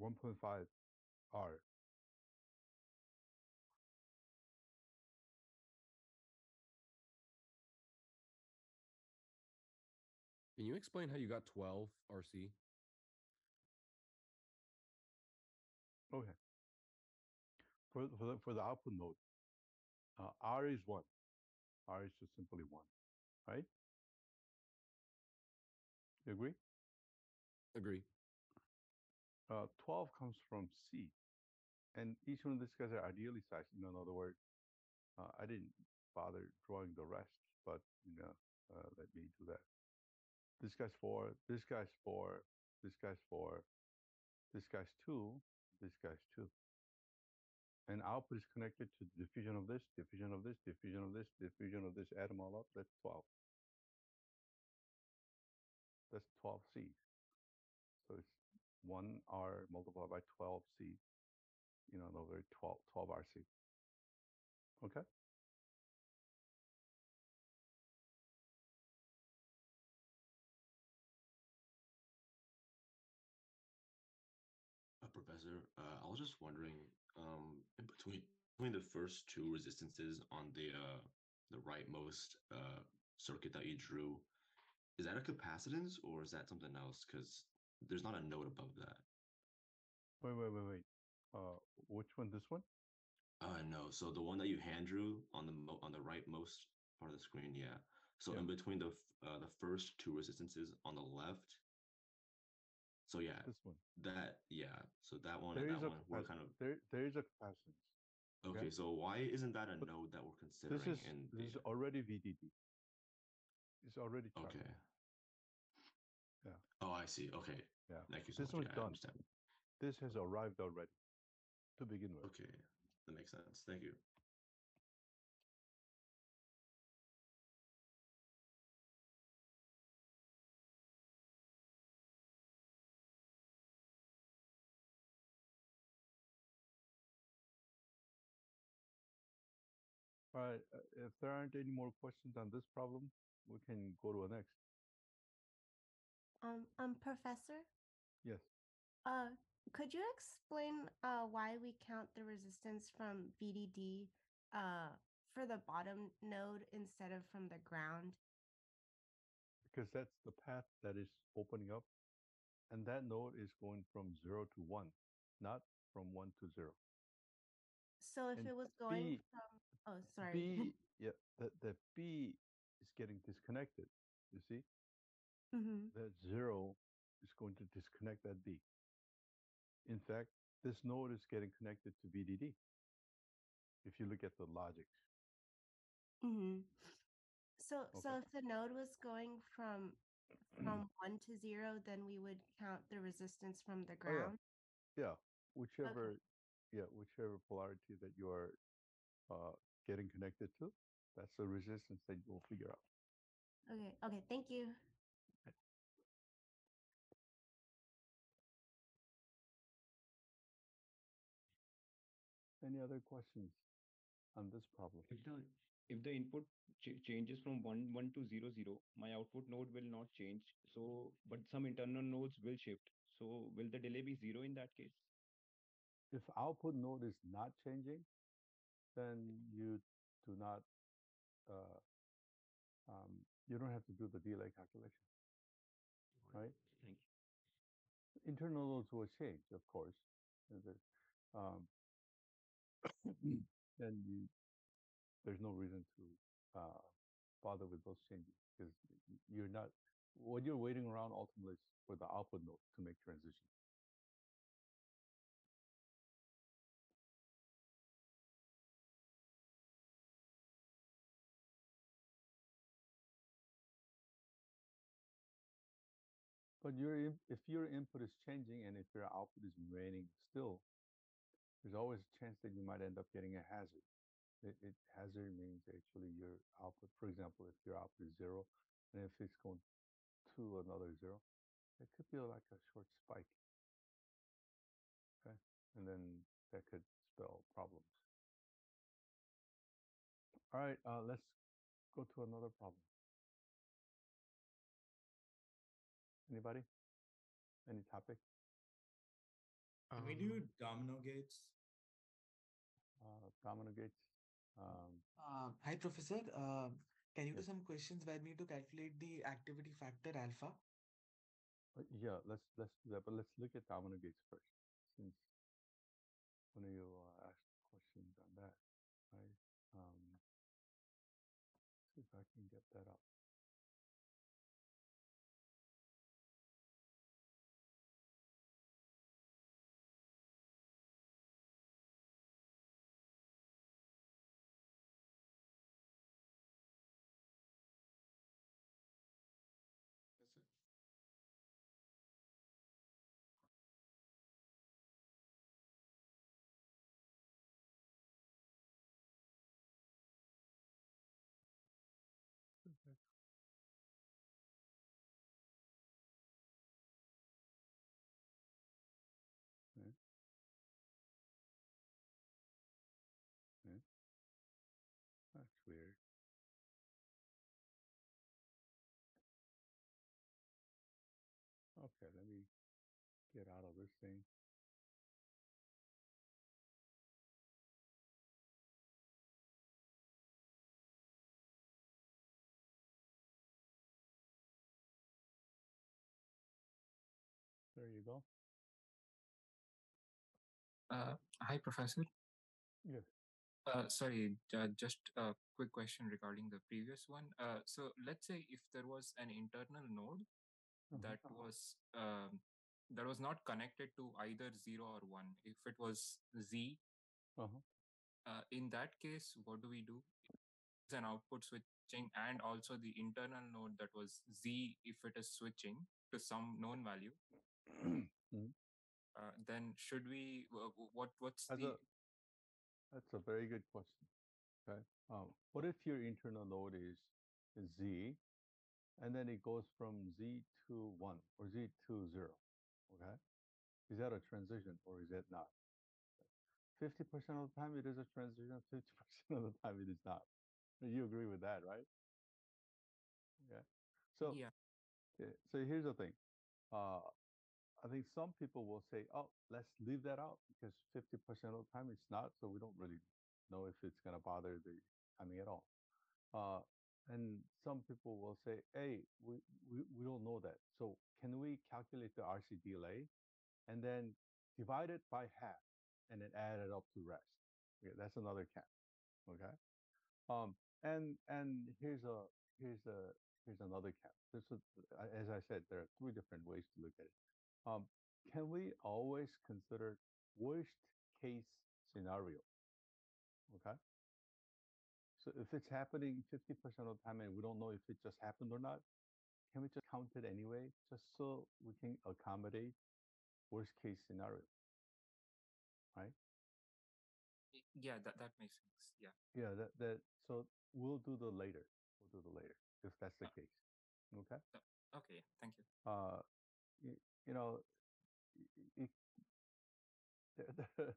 1.5 R. Can you explain how you got 12 RC? Okay. For, for, the, for the output node, uh, R is 1. R is just simply 1, right? You agree? Agree. Uh, 12 comes from C. And each one of these guys are ideally sized. In other words, uh, I didn't bother drawing the rest, but you know, uh, let me do that. This guy's 4, this guy's 4, this guy's 4, this guy's 2, this guy's 2. And output is connected to the diffusion of this, diffusion of this, diffusion of this, diffusion of this, add them all up, that's 12. That's 12 C's. So it's 1R multiplied by 12C, you know, over 12, 12 RC. Okay? Uh, Professor, uh, I was just wondering, um, between between the first two resistances on the uh, the rightmost uh, circuit that you drew, is that a capacitance or is that something else? Because there's not a note above that. Wait, wait, wait, wait. Uh, which one? This one? Uh, no. So the one that you hand drew on the mo- on the rightmost part of the screen, yeah. So Yeah. in between the f- uh, the first two resistances on the left, So yeah, This one. that yeah. So that one There and that one we're kind of there there is a capacitance. okay. So why isn't that a But node that we're This considering is in this is already VDD. It's already charged. okay? Oh, I see. Okay. Yeah. Thank you so This much. one's I done. understand. This has arrived already to begin with. Okay, that makes sense. Thank you. All right. uh, If there aren't any more questions on this problem, we can go to the next. Um, um, Professor, Yes. uh, could you explain uh why we count the resistance from VDD uh for the bottom node instead of from the ground? Because that's the path that is opening up. And that node is going from zero to one, not from one to zero. So if And it was going B- from, oh, sorry. B, [LAUGHS] yeah, the, the B is getting disconnected. You see? Mm-hmm. That zero is going to disconnect that B. In fact, this node is getting connected to VDD. If you look at the logic. Mm-hmm. So, so if the node was going from from [CLEARS THROAT] one to zero, then we would count the resistance from the Oh, yeah. ground. Yeah, whichever, yeah, whichever polarity that you are uh, getting connected to, that's the resistance that you will figure out. Okay. Okay. Thank you. Any other questions on this problem? If the if the input ch- changes from one one to zero zero, my output node will not change. So, but some internal nodes will shift. So, will the delay be zero in that case? If output node is not changing, then you do not, uh, um, you don't have to do the delay calculation, right? Thank you. Internal nodes will change, of course. Um, [COUGHS] then you, there's no reason to uh, bother with those changes because you're not, what you're waiting around ultimately is for the output node to make transition. But your if your input is changing and if your output is remaining still, there's always a chance that you might end up getting a hazard. It, it hazard means actually your output. For example, if your output is zero, and if it's going to another zero, it could be like a short spike. Okay, and then that could spell problems. All right, uh, let's go to another problem. Anybody? Any topic? Can we do domino gates? Uh. Um, Uh, hi, Professor. Uh, can you do some questions where we need to calculate the activity factor alpha? uh, yeah, let's let's do that. But let's look at domino gates first, since one of you uh, asked questions on that, right? Um, see if I can get that up. Okay, let me get out of this thing. There you go. Uh, hi, Professor. Yes. Uh, sorry, uh, just a quick question regarding the previous one. Uh, so let's say if there was an internal node. That was um, that was not connected to either zero or one. If it was Z, Uh-huh. uh, in that case, what do we do? It's an output switching and also the internal node that was Z if it is switching to some known value. Mhm. Uh, then should we, wh- wh- what, what's That's the, a that's a very good question. Okay. Um, what if your internal node is Z and then it goes from Z to one or Z to zero? Okay. Is that a transition or is it not? 50% of the time it is a transition, [LAUGHS] 50% of the time it is not. You agree with that, right? Yeah. So yeah, so here's the thing. Uh, I think some people will say, "Oh, let's leave that out because 50% of the time it's not, so we don't really know if it's gonna bother the timing at all." Uh, and some people will say, "Hey, we, we we don't know that, so can we calculate the RC delay, and then divide it by half, and then add it up to rest?" Okay, that's another camp. Okay. Um, and and here's a here's a here's another camp. This is, as I said, there are three different ways to look at it. Um, can we always consider worst case scenario? Okay. So if it's happening 50% of the time and we don't know if it just happened or not, can we just count it anyway, just so we can accommodate worst case scenario? Right? yeah, that, that makes sense. Yeah. Yeah, that, that so we'll do the later. We'll do the later if that's the Uh, case. Okay. Okay, thank you. Uh, you, you know, it, [LAUGHS] there, there, there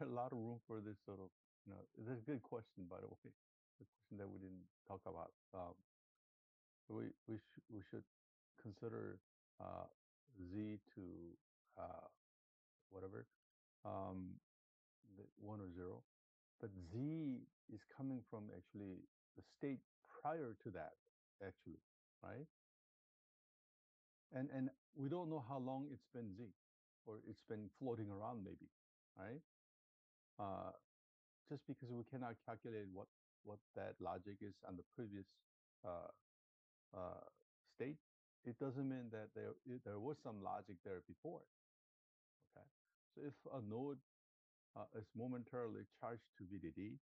are a lot of room for this sort of, you know, it's a good question, by the way, the question that we didn't talk about. Um, we we should we should consider uh, z to uh, whatever um, one or zero, but z is coming from actually the state prior to that, actually, right? and and we don't know how long it's been z or it's been floating around maybe right uh, just because we cannot calculate what what that logic is on the previous uh, uh, state it doesn't mean that there there was some logic there before. Okay? So if a node uh, is momentarily charged to vdd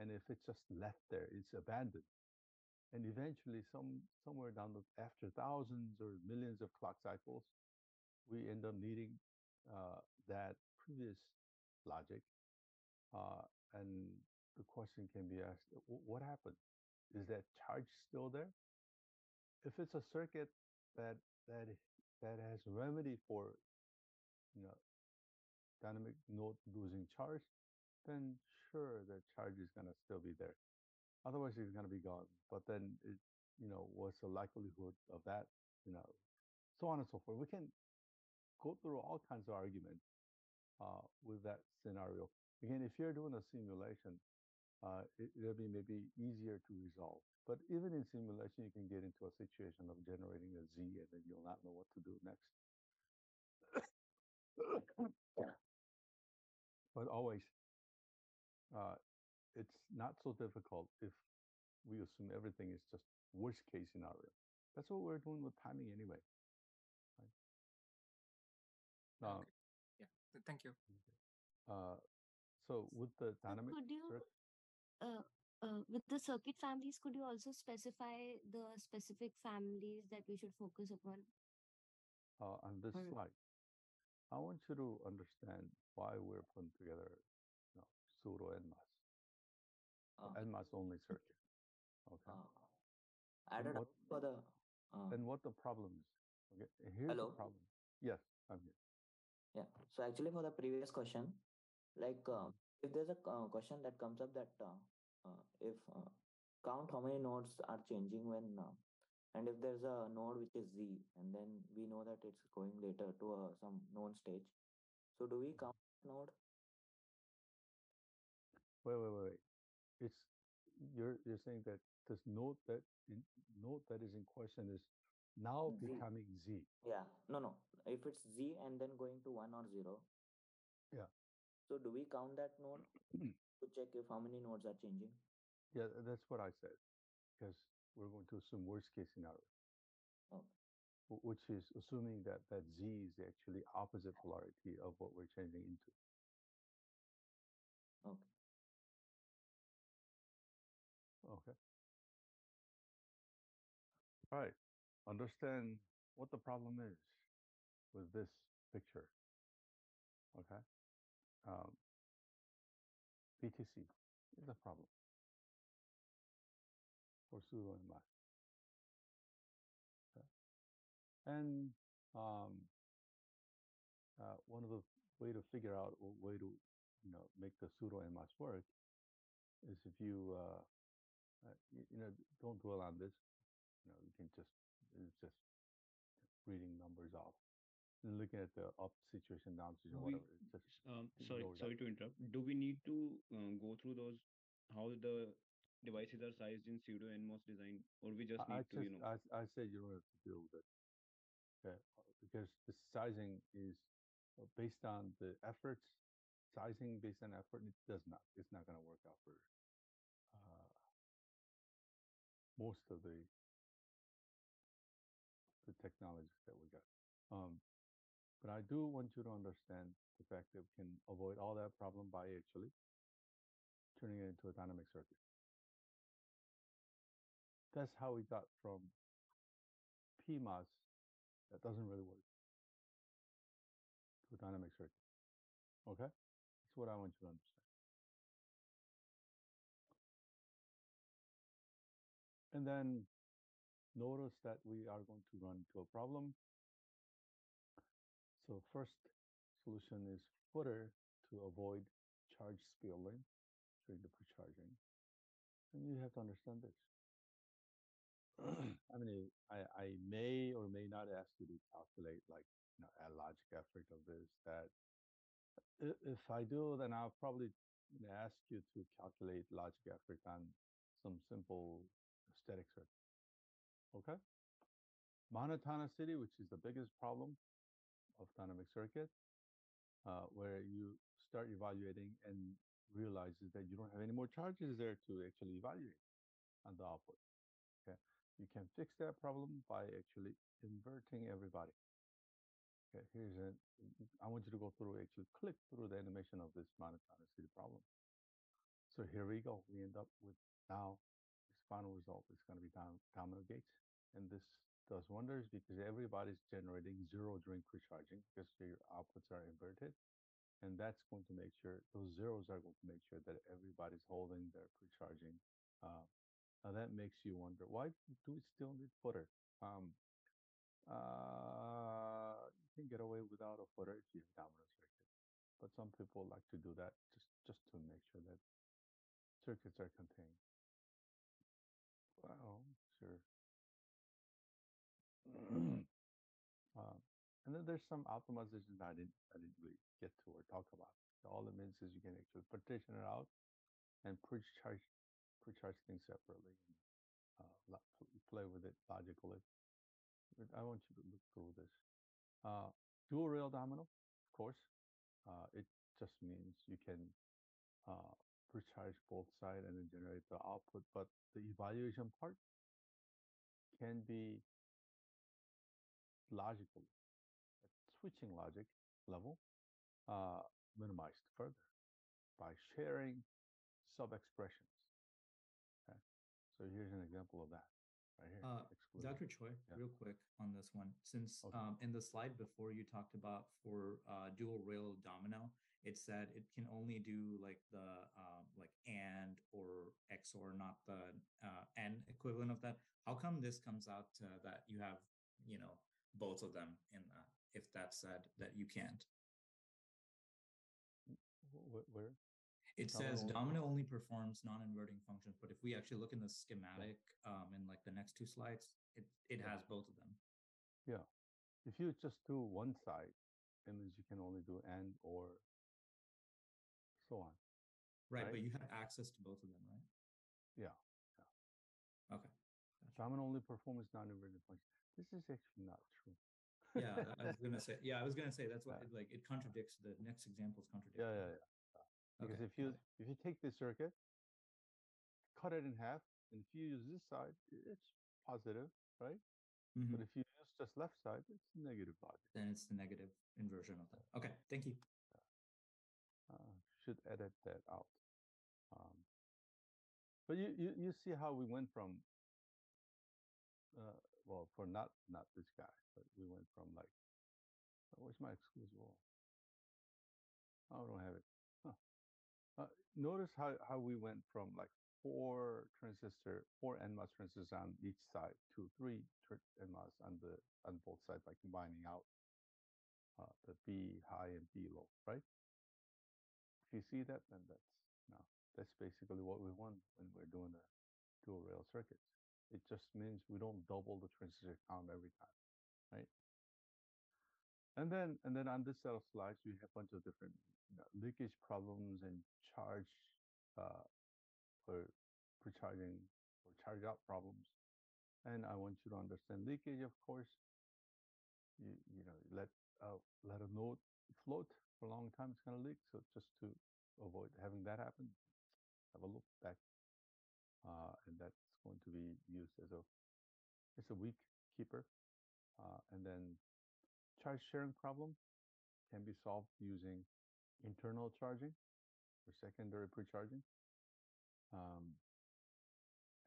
and if it's just left there it's abandoned and eventually some somewhere down the after thousands or millions of clock cycles we end up needing uh, that previous logic uh, and the question can be asked what happened? Is that charge still there? If it's a circuit that that that has remedy for you know dynamic node losing charge then sure the charge is going to still be there. Otherwise it's going to be gone. But then it you know what's the likelihood of that you know so on and so forth. We can go through all kinds of arguments uh, with that scenario. Again if you're doing a simulation uh, it, it'll be maybe easier to resolve but even in simulation you can get into a situation of generating a z and then you'll not know what to do next but always uh, it's not so difficult if we assume everything is just worst case scenario. That's what we're doing with timing anyway. Right? Uh, Okay. Yeah. Thank you. uh, so with the dynamic could you uh, uh, with the circuit families could you also specify the specific families that we should focus upon uh, on this Or- slide, I want you to understand why we're putting together you know, pseudo Uh, NMOS only [LAUGHS] circuit. Okay. uh, I a what, for the uh, and what the problem is. Okay. Here's Hello? the problem. Yes, I'm here. yeah. So actually, for the previous question, like uh, if there's a uh, question that comes up that uh, uh, if uh, count how many nodes are changing when uh, and if there's a node which is z and then we know that it's going later to uh, some known stage so do we count node Wait, wait, wait, wait. It's you're you're saying that this node that in, node that is in question is now Z. becoming Z. yeah no no if it's z and then going to 1 or 0 Yeah. So do we count that node mm-hmm. to check if how many nodes are changing Yeah, that's what I said. Because we're going to assume worst case scenario. oh wh- which is assuming that that z is actually opposite polarity of what we're changing into. Okay. Okay. All right. Understand what the problem is with this picture. Okay. Um, VTC is a problem for pseudo and. Okay. And um, uh, one of the way to figure out or way to you know make the pseudo and work is if you uh, uh, you, you know don't dwell on this you know you can just it's just reading numbers off looking at the up situation down situation We- whatever just Um, sorry, sorry to interrupt. Do we need to um, go through those how the devices are sized in pseudo NMOS design, or we just I, I need to, you know? I, I say you don't have to deal with it okay uh, because the sizing is uh, based on the efforts sizing based on effort it does not it's not going to work out for uh, most of the the technologies that we got um, but I do want you to understand the fact that we can avoid all that problem by actually turning it into a dynamic circuit that's how we got from PMOS that doesn't really work to a dynamic circuit. Okay? That's what I want you to understand. And then notice that we are going to run into a problem. So first solution is footer to avoid charge spilling during the pre-charging. And you have to understand this. [CLEARS THROAT] I mean, I, I may or may not ask you to calculate like, you know, a logic effort of this, that. If I do, then I'll probably ask you to calculate logic effort on some simple static circuit. Okay? Monotonicity, which is the biggest problem of dynamic circuit, uh, where you start evaluating and realizes that you don't have any more charges there to actually evaluate on the output. Okay, you can fix that problem by actually inverting everybody. Okay, here's a. I want you to go through actually click through the animation of this monotonicity problem. So here we go. We end up with now this final result is going to be dom- domino gates, and this does wonders because everybody's generating zero during pre-charging because your outputs are inverted, and that's going to make sure those zeros are going to make sure that everybody's holding their pre-charging. Uh, now that makes you wonder why do we still need footer? Um, uh, you can get away without a footer if you have domino circuit, but some people like to do that just just to make sure that circuits are contained. Well, sure. And then there's some optimization that I didn't I didn't really get to or talk about. All it means is you can actually partition it out and pre-charge pre-charge things separately and uh, play with it logically. But I want you to look through this. Uh, dual rail domino, of course. Uh, it just means you can uh, pre-charge both sides and then generate the output, but the evaluation part can be logical switching logic level uh, minimized further by sharing sub expressions. Okay, so here's an example of that right here. Uh. Dr. Choi, Yeah. real quick on this one, since Okay. um, in the slide before you talked about for uh, dual rail domino, it said it can only do like the um, like and or XOR, or not the uh, and equivalent of that. How come this comes out uh, that you have you know both of them in that? If that's said that you can't, Wh- wh- Where? it Domino says only- domino only performs non-inverting functions. But if we actually look in the schematic um, in like the next two slides, it it Yeah. has both of them. Yeah. If you just do one side, it means you can only do and or so on. Right, Right. but you have access to both of them, right? Yeah. Okay. Dominant only performance non-inverting function. This is actually not true. Yeah, I was gonna say. Yeah, I was gonna say that's why Yeah. it, like it contradicts the next example is Yeah, contradictory. yeah, yeah. Because Okay, if you if you take this circuit, cut it in half, and if you use this side, it's positive, right? Mhm. But if you use just left side, it's negative logic. Then it's the negative inversion of that. Okay, thank you. Uh, should edit that out. Um, but you, you you see how we went from uh, well for not not this guy, but we went from like oh, where's my exclusive wall? Oh, I don't have it. Huh. Uh, notice how how we went from like four transistor, four NMOS transistors on each side to three NMOS on the on both sides by combining out uh, the B high and B low, right? If you see that, then that's that's basically what we want when we're doing the dual rail circuits. It just means we don't double the transistor count every time, right? And then and then on this set of slides, we have a bunch of different you know, leakage problems and charge uh, or precharging or charge out problems. And I want you to understand leakage, of course. You you know let uh, let a node float for a long time, it's gonna leak. So just to avoid having that happen, have a look back, uh, and that's going to be used as a it's a weak keeper. Uh, and then charge sharing problem can be solved using internal charging or secondary precharging. Um,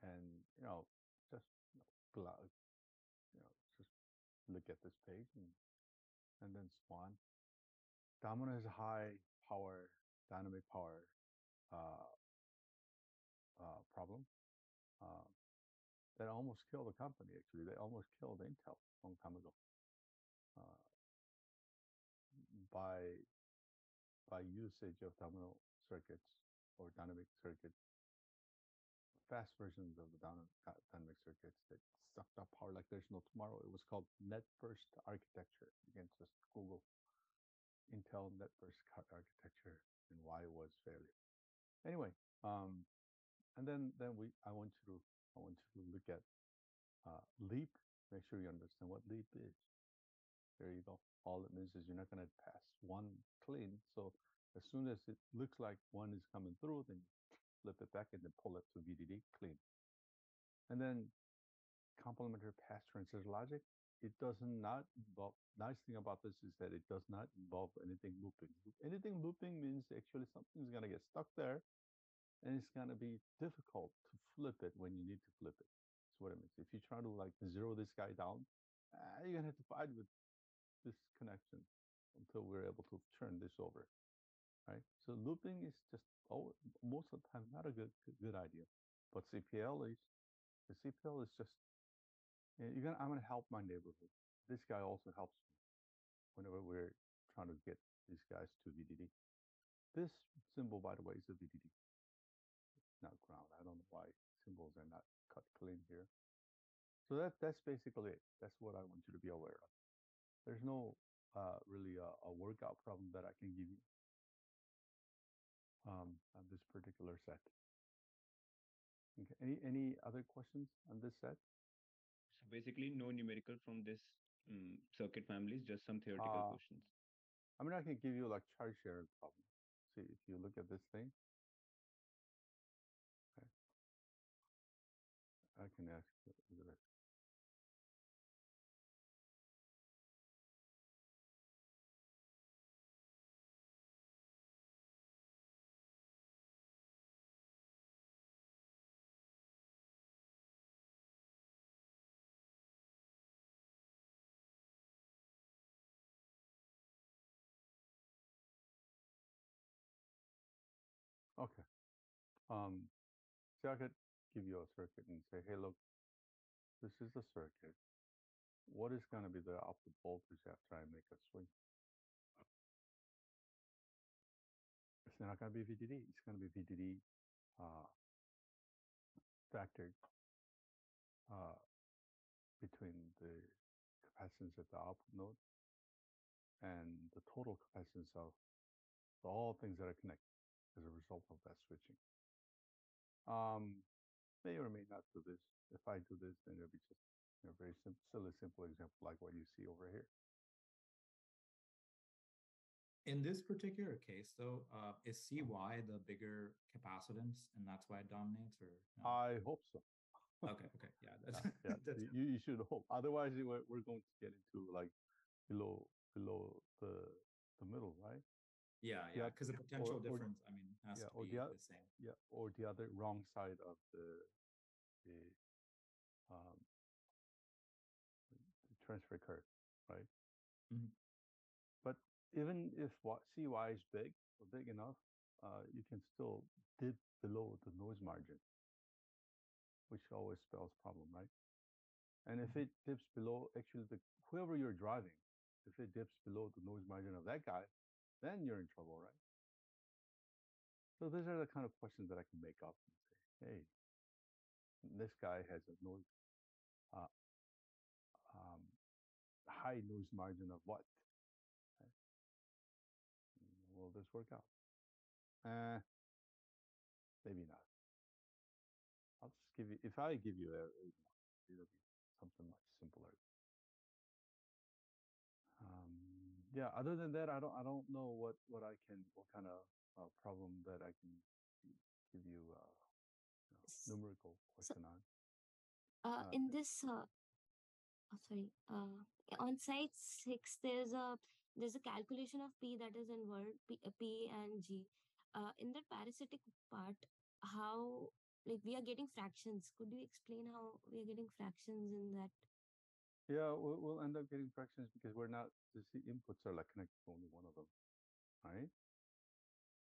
and you know, just you know, just look at this page and and then Swan. Domino has high power, dynamic power uh, uh, problem uh, that almost killed the company. Actually, they almost killed Intel a long time ago uh, by by usage of domino circuits or dynamic circuit fast versions of the dynamic circuits that sucked up power like there's no tomorrow. It was called net burst architecture. You can just Google Intel NetBurst architecture and why it was failure. Anyway, um, and then then we I want you to I want you to look at uh, LEAP. Make sure you understand what LEAP is. There you go. All it means is you're not going to pass one clean. So as soon as it looks like one is coming through, then flip it back and then pull it to VDD clean. And then complementary pass transistor logic, it does not involve, nice thing about this is that it does not involve anything looping. Anything looping means actually something's going to get stuck there and it's going to be difficult to flip it when you need to flip it. That's what it means. If you try to like zero this guy down, uh, you're going to have to fight with this connection until we're able to turn this over right? So looping is just oh, most of the time not a good good, idea, but CPL is the CPL is just you're gonna I'm gonna help my neighborhood. This guy also helps me whenever we're trying to get these guys to VDD. This symbol, by the way, is a VDD, not ground. I don't know why symbols are not cut clean here. So that that's basically it. That's what I want you to be aware of. There's no uh, really a, a workout problem that I can give you um, on this particular set. Okay. Any any other questions on this set? So basically, no numerical from this um, circuit families, just some theoretical Uh, questions. I mean, I can give you like charge sharing problem. See if you look at this thing. I can ask. Okay. Um, so I could give you a circuit and say, hey, look, this is the circuit. What is going to be the output voltage after I make a swing? It's not going to be VDD. It's going to be VDD uh, factored uh, between the capacitance at the output node and the total capacitance of all things that are connected as a result of that switching. Um, may or may not do this. If I do this, then it'll be just you know, very sim- silly, simple example like what you see over here. In this particular case, though, uh, is CY the bigger capacitance, and that's why it dominates, or no? I hope so. Okay, okay, yeah, [LAUGHS] that's Uh, yeah, [LAUGHS] that's you, you should hope. Otherwise, we're, we're going to get into like below below the the middle, right? Yeah, yeah, because the potential or- or- difference, I mean, has yeah, to or be the the same. Yeah, or the other wrong side of the the um the transfer curve, right? Mhm. But even if what CY is big or big enough, uh, you can still dip below the noise margin, which always spells problem, right? And if it dips below, actually, the whoever you're driving, if it dips below the noise margin of that guy, then you're in trouble, right? So these are the kind of questions that I can make up and say, hey, this guy has a noise, uh, um, high noise margin of what? Okay. Will this work out? Uh, maybe not. I'll just give you, if I give you a it'll be something much simpler. Yeah, other than that, I don't, I don't know what, what I can, what kind of uh, problem that I can give you, uh, you know, numerical question on. Uh, Uh, in this, uh, oh, sorry, uh, on site six, there's a there's a calculation of p that is involved, p, p and g. Uh, in the parasitic part, how like we are getting fractions. Could you explain how we are getting fractions in that? Yeah, we'll, we'll end up getting fractions because we're not, the inputs are like connected to only one of them, right?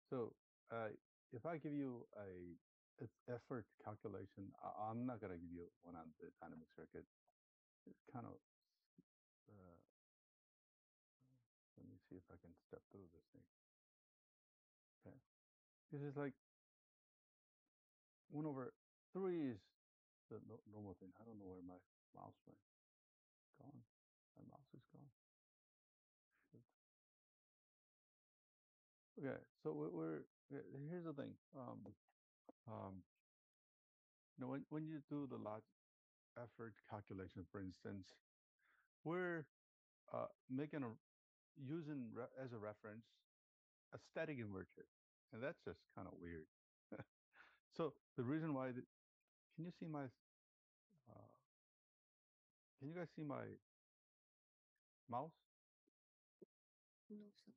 So uh, if I give you a effort calculation, I, I'm not gonna give you one on the dynamic circuit. It's kind of, uh, let me see if I can step through this thing. Okay, this is like one over three is the no, normal thing. I don't know where my mouse went. Gone. My mouse is gone. Shoot. Okay, so we're, here's the thing. Um, um, you know, when when you do the large effort calculation, for instance, we're uh, making a using as a reference a static inverter, and that's just kind of weird. [LAUGHS] so the reason why, the, can you see my, can you guys see my mouse? No, sir.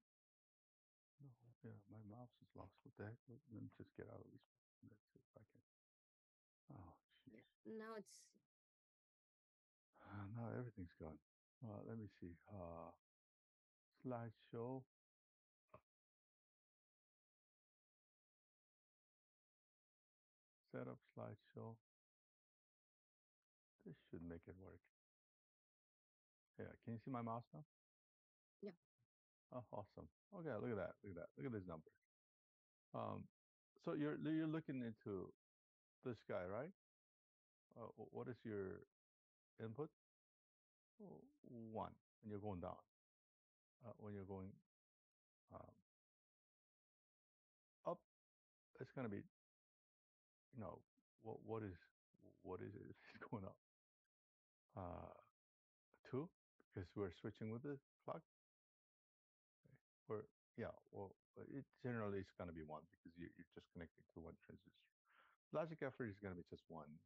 No, yeah, my mouse is lost. What the heck? Let me just get out of this. Let's see if I can. Oh, jeez. Now it's Uh, [SIGHS] now everything's gone. Uh, let me see. Uh, slideshow. Setup slideshow. This should make it work. Yeah, can you see my mouse now? Yeah. Oh, awesome. Okay, look at that. Look at that. Look at this number. Um, so you're you're looking into this guy, right? Uh, what is your input? Oh, One, and you're going down. Uh, when you're going um, up, it's gonna be, you know, what what is what is it? It's [LAUGHS] going up. Uh, because we're switching with the clock. Or yeah, well, uh, it generally it's gonna be one because you, you're just connecting to one transistor. Logic effort is gonna be just one.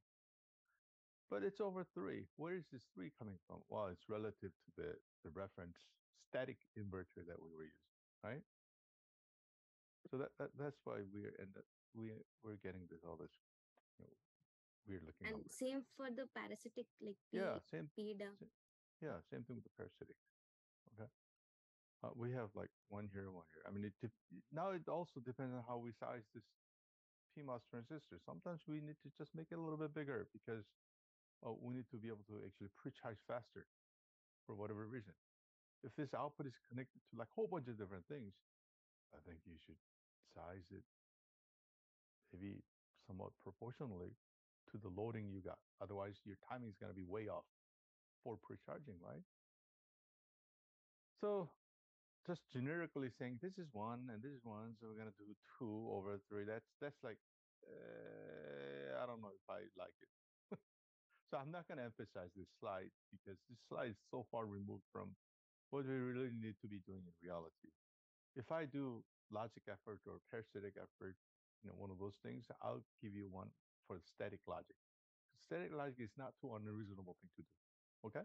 But it's over three. Where is this three coming from? Well, it's relative to the, the reference static inverter that we were using, right? So that, that that's why we're and we we're getting this all this you know, weird looking and numbers. same for the parasitic like p, Yeah, same p down. Yeah, same thing with the parasitic. Okay. Uh, we have like one here, one here. I mean, it dep- now it also depends on how we size this PMOS transistor. Sometimes we need to just make it a little bit bigger because uh, we need to be able to actually pre-charge faster for whatever reason. If this output is connected to like a whole bunch of different things, I think you should size it maybe somewhat proportionally to the loading you got. Otherwise, your timing is going to be way off for pre-charging, right? So just generically saying this is one and this is one, so we're gonna do two over three. That's that's like uh, I don't know if I like it. [LAUGHS] so I'm not gonna emphasize this slide because this slide is so far removed from what we really need to be doing in reality. If I do logic effort or parasitic effort, you know, one of those things, I'll give you one for static logic. static logic is not too unreasonable thing to do. Okay.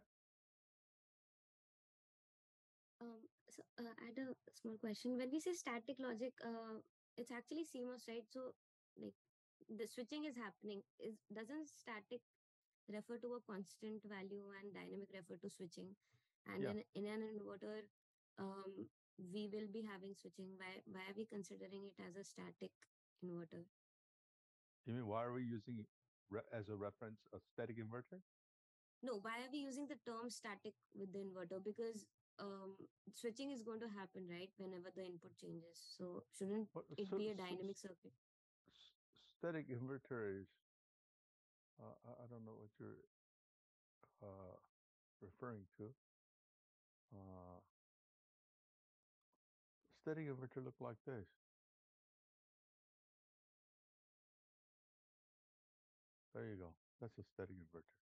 Um, so uh, I had a small question. When we say static logic, uh, it's actually CMOS, right? So like the switching is happening. Is doesn't static refer to a constant value and dynamic refer to switching? And Yeah. in, in an inverter, um, we will be having switching. Why why are we considering it as a static inverter? You mean why are we using as a reference a static inverter? No, why are we using the term static with the inverter? Because um, switching is going to happen, right? Whenever the input changes. So shouldn't it so- be a so- dynamic circuit? static inverter is uh, I I don't know what you're uh, referring to. Uh, static inverter look like this. There you go. That's a static inverter.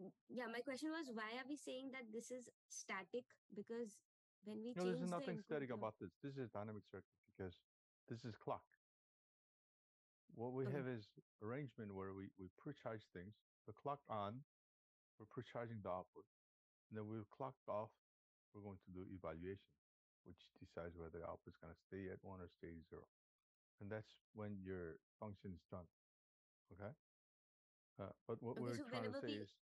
Mm, Yeah, my question was why are we saying that this is static? Because when we No, there's nothing input static about this. This is dynamic circuit because this is clock. What we Okay. have is arrangement where we, we pre-charge things, the clock on, we're pre-charging the output. And then we'll clock off, we're going to do evaluation, which decides whether the output is going to stay at one or stay at zero. And that's when your function is done. Okay? Uh, but what Okay, we're so trying to say we- is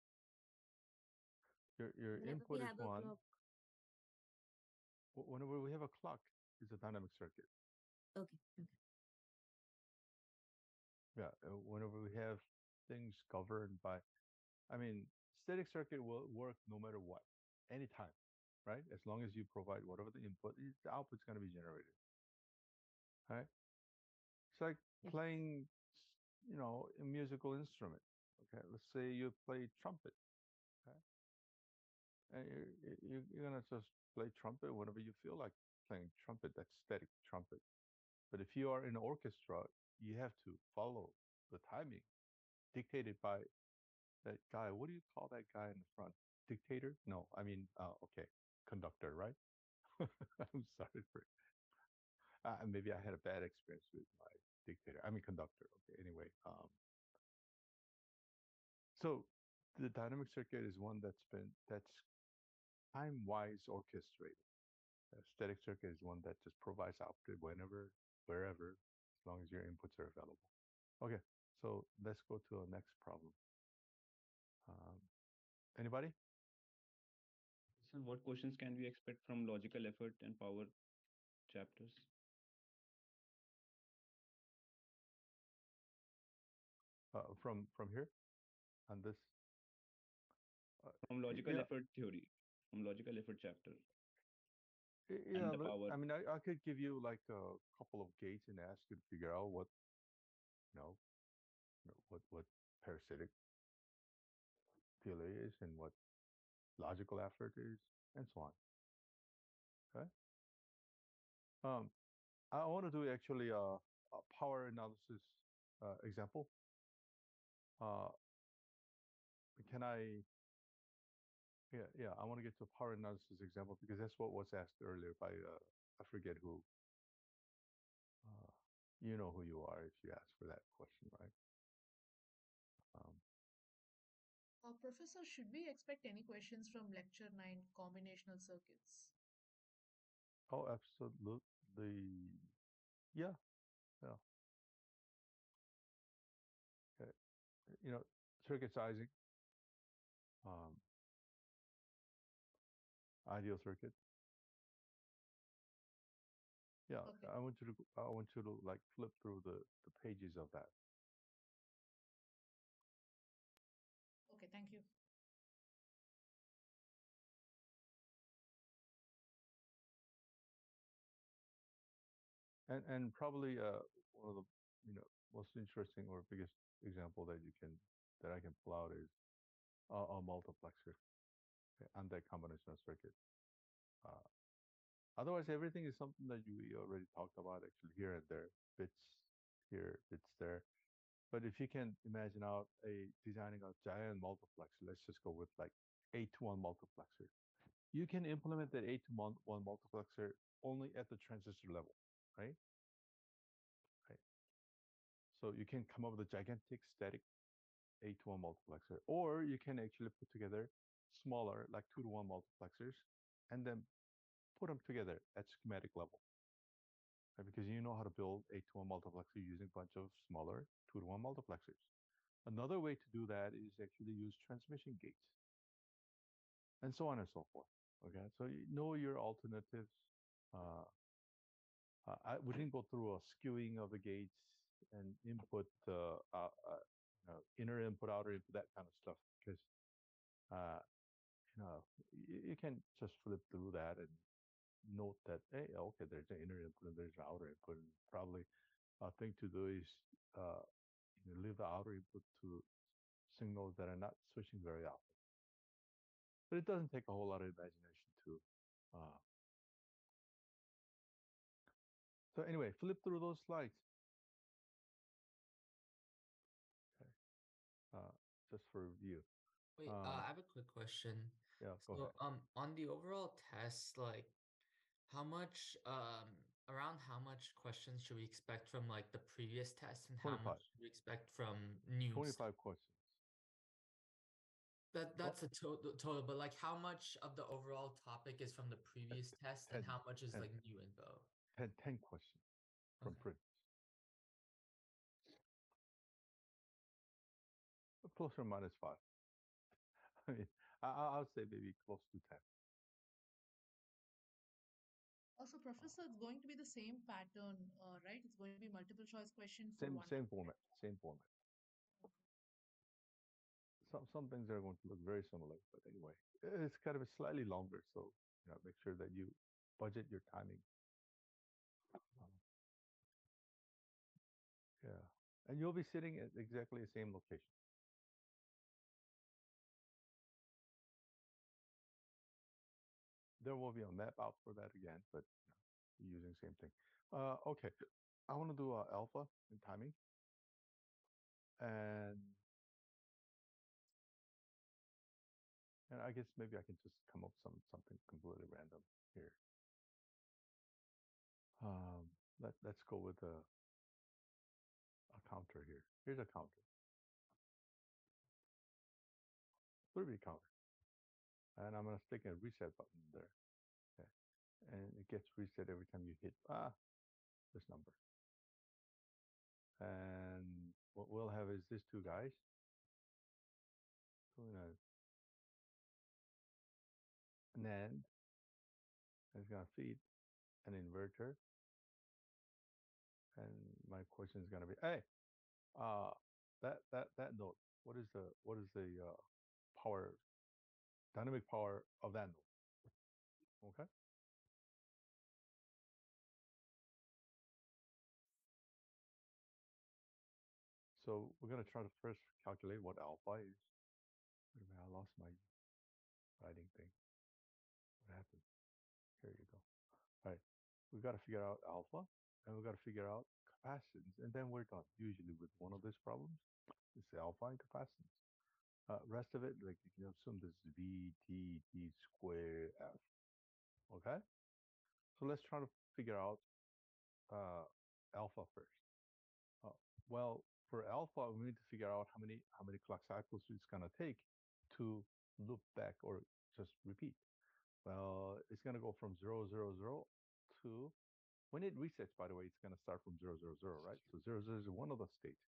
your, your whenever input is one. clock. Whenever we have a clock, it's a dynamic circuit. Okay, okay. Yeah, uh, whenever we have things governed by, I mean, static circuit will work no matter what, anytime, right? As long as you provide whatever the input is, the output's going to be generated. Right? It's like playing, you know, a musical instrument. Okay, let's say you play trumpet. And you're, you're, you're gonna just play trumpet whenever you feel like playing trumpet. That's static trumpet. But if you are in an orchestra, you have to follow the timing dictated by that guy. What do you call that guy in the front? Dictator? No, I mean, uh, okay, conductor, right? [LAUGHS] I'm sorry for. Uh, maybe I had a bad experience with my dictator. I mean, conductor. Okay, anyway. Um, so the dynamic circuit is one that's been that's time-wise orchestrated. A static circuit is one that just provides output whenever, wherever, as long as your inputs are available. Okay, so let's go to our next problem. Um, anybody? So what questions can we expect from logical effort and power chapters? Uh, from from here, on this. Uh, From logical yeah, effort theory, logical effort chapter. yeah. but, power. I mean, I, I could give you like a couple of gates and ask you to figure out what, you know, what what parasitic delay is and what logical effort is, and so on. Okay. Um, I want to do actually a, a power analysis uh, example. Uh, can I? Yeah, yeah. I want to get to a power analysis example because that's what was asked earlier by uh, I forget who. Uh, you know who you are if you ask for that question, right? Um, Uh, professor, should we expect any questions from lecture 9 combinational circuits? oh, absolutely. Yeah, yeah. Okay. You know, circuit sizing. Um, ideal circuit. Yeah, Okay. I want you to. I want you to like flip through the the pages of that. Okay, thank you. And and probably uh one of the you know most interesting or biggest example that you can that I can pull out is a, a multiplexer and that combinational circuit. Uh, otherwise, everything is something that you already talked about actually here and there, bits here, bits there. But if you can imagine out a designing a giant multiplexer, let's just go with like eight to one multiplexer. You can implement that eight to one, one multiplexer only at the transistor level, right? Right. So you can come up with a gigantic static eight to one multiplexer, or you can actually put together smaller, like two to one multiplexers, and then put them together at schematic level. Right? Because you know how to build a two to one multiplexer using a bunch of smaller two to one multiplexers. Another way to do that is actually use transmission gates and so on and so forth. Okay, so you know your alternatives. Uh, uh, I, we didn't go through a skewing of the gates and input, uh, uh, uh, you know, inner input, outer input, that kind of stuff, because uh, you can just flip through that and note that hey, okay, there's an inner input and there's an outer input, and probably a thing to do is uh, you know, leave the outer input to signals that are not switching very often. But it doesn't take a whole lot of imagination to. Uh, so anyway, flip through those slides. Okay. Uh, just for review. Wait, Um, uh, I have a quick question. Yeah, So, um, on the overall test, like, how much, um, around how much questions should we expect from like the previous test, and how much should we expect from new? 25 questions. That that's a total total, but like, how much of the overall topic is from the previous test, and how much is 10. like new info? 10, 10 questions from Okay. previous. Plus or minus five. [LAUGHS] I mean, I, I say maybe close to 10. Also, professor, it's going to be the same pattern, uh, right? It's going to be multiple choice questions. Same, same format, same format. Some, some things are going to look very similar, but anyway, it's kind of a slightly longer. So, you know, make sure that you budget your timing. Um, yeah. And you'll be sitting at exactly the same location. There will be a map out for that again, but you know, using same thing. Uh, okay, I want to do uh, alpha and timing, and and I guess maybe I can just come up some something completely random here. Um, let let's go with a a counter here. Here's a counter, three counter, and I'm gonna stick a reset button there. Okay, and it gets reset every time you hit ah this number. And what we'll have is these two guys doing a NAND. It's gonna feed an inverter. And my question is gonna be, hey, uh, that that that node, what is the what is the uh, power, dynamic power of that node? Okay. So we're gonna try to first calculate what alpha is. Wait a minute, I lost my writing thing. What happened? Here you go. All right, we got to figure out alpha, and we've got to figure out capacitance, and then we're done. Usually with one of these problems, it's alpha and capacitance. Uh, rest of it, like you can assume this is V T D square F. Okay, so let's try to figure out uh, alpha first. Uh, well, for alpha, we need to figure out how many how many clock cycles it's gonna take to loop back or just repeat. Well, it's gonna go from zero zero zero to when it resets. By the way, it's gonna start from zero zero zero, right? So zero zero is one of the states,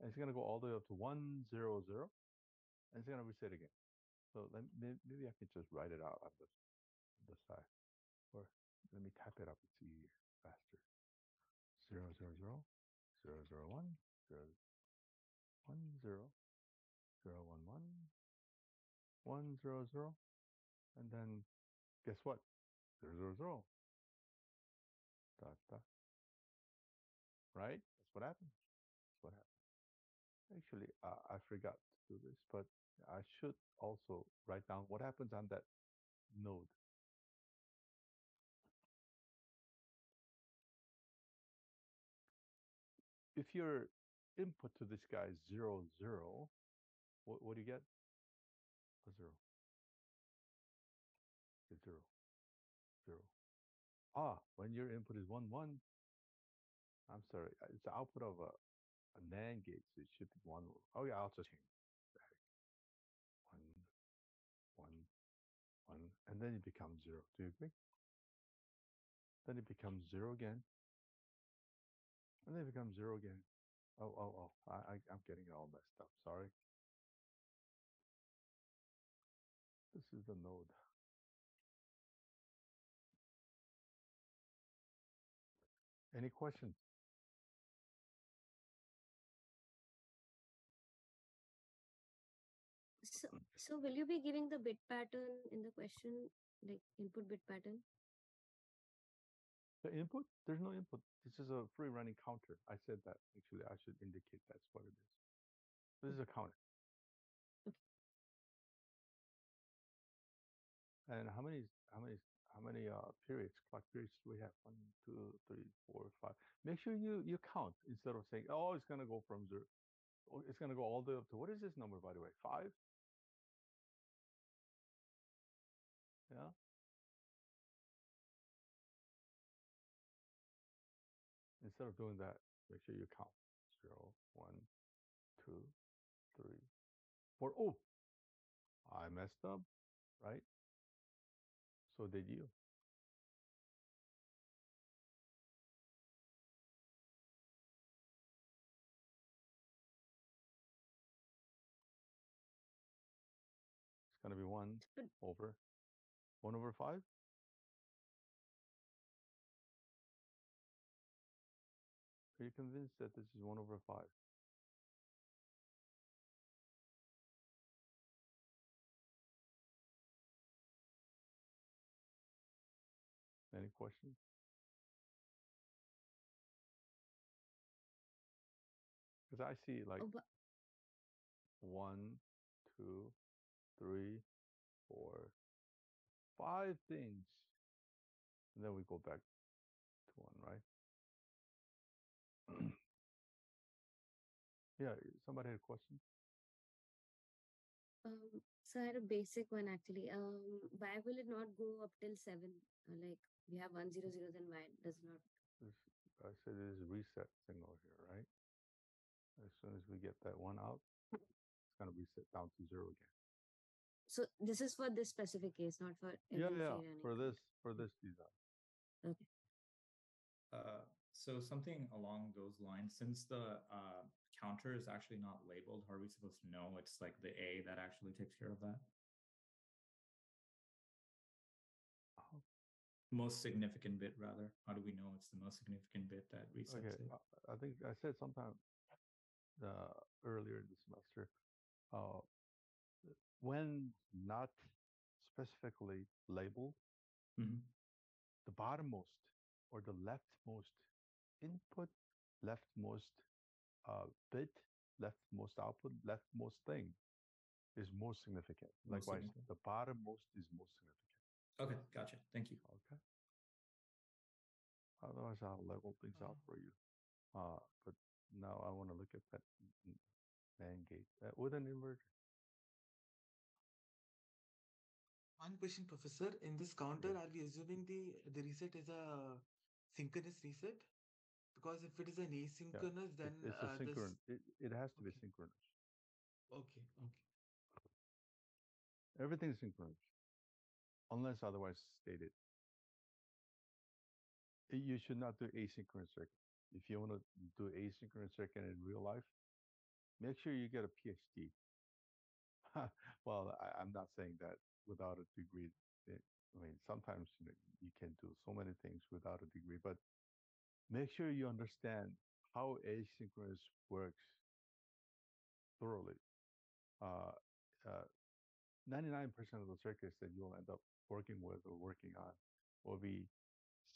and it's gonna go all the way up to one zero zero, and it's gonna reset again. So let maybe I can just write it out on the the side, or let me type it up. It's easier, faster. Zero zero zero, zero zero one, zero one zero, zero one one, one zero zero, and then guess what? Zero zero zero. Dot dot. Right? That's what happened. Actually, uh, I forgot to do this, but I should also write down what happens on that node. If your input to this guy is zero zero, what, what do you get? A zero. Get zero. Zero. Ah, when your input is one one, I'm sorry, it's the output of a, a NAND gate, so it should be one. Oh yeah, I'll just change back. One, one, one, and then it becomes zero. Do you agree? Then it becomes zero again. And then it becomes zero again. Oh, oh, oh, I, I, I'm getting all messed up. Sorry. This is the node. Any questions? So, will you be giving the bit pattern in the question, like input bit pattern? The input? There's no input. This is a free running counter. I said that. Actually, I should indicate that's what it is. This is a counter. And how many, how many, how many uh, periods, clock periods do we have? One, two, three, four, five. Make sure you you count instead of saying, oh, it's gonna go from zero. Oh, it's gonna go all the way up to what is this number, by the way? Five? Yeah. Instead of doing that, make sure you count. Zero, one, two, three, four. Oh, I messed up, right? So did you. It's gonna be one over, one over five? Are you convinced that this is one over five? Any questions? Because I see like Oh, one, two, three, four, five things. And then we go back to one, right? [CLEARS THROAT] yeah, somebody had a question? um, so I had a basic one actually. Um, why will it not go up till seven? Uh, like we have one zero zero, then why it does not? This, I said it is reset signal here, right? As soon as we get that one out, it's gonna reset down to zero again. So this is for this specific case, not for every Yeah, yeah, for this, for this design. Okay. Uh, so something along those lines, since the uh, counter is actually not labeled, how are we supposed to know it's like the A that actually takes care of that? Oh. Most significant bit, rather. How do we know it's the most significant bit that resets Okay, it? I- I think I said sometime uh, earlier this semester, uh, when not specifically labeled, Mhm. the bottommost or the leftmost input, leftmost uh, bit, leftmost output, leftmost thing is most significant. Most Likewise, significant. the bottommost is most significant. Okay, gotcha. Thank you. Okay. Otherwise, I'll level things out for you. Uh, but now I want to look at that n- n- NAND gate uh, with an inverter. One question, Professor. In this counter, are we assuming the the reset is a synchronous reset? Because if it is an asynchronous, it- then it's a uh, this. It, it has to be synchronous. Okay, okay. Everything is synchronous, unless otherwise stated. You should not do asynchronous circuit. If you want to do asynchronous circuit in real life, make sure you get a PhD. [LAUGHS] well, I, I'm not saying that without a degree. It- I mean, sometimes you, know, you can do so many things without a degree, but make sure you understand how asynchronous works thoroughly. Uh, uh, 99% of the circuits that you'll end up working with or working on will be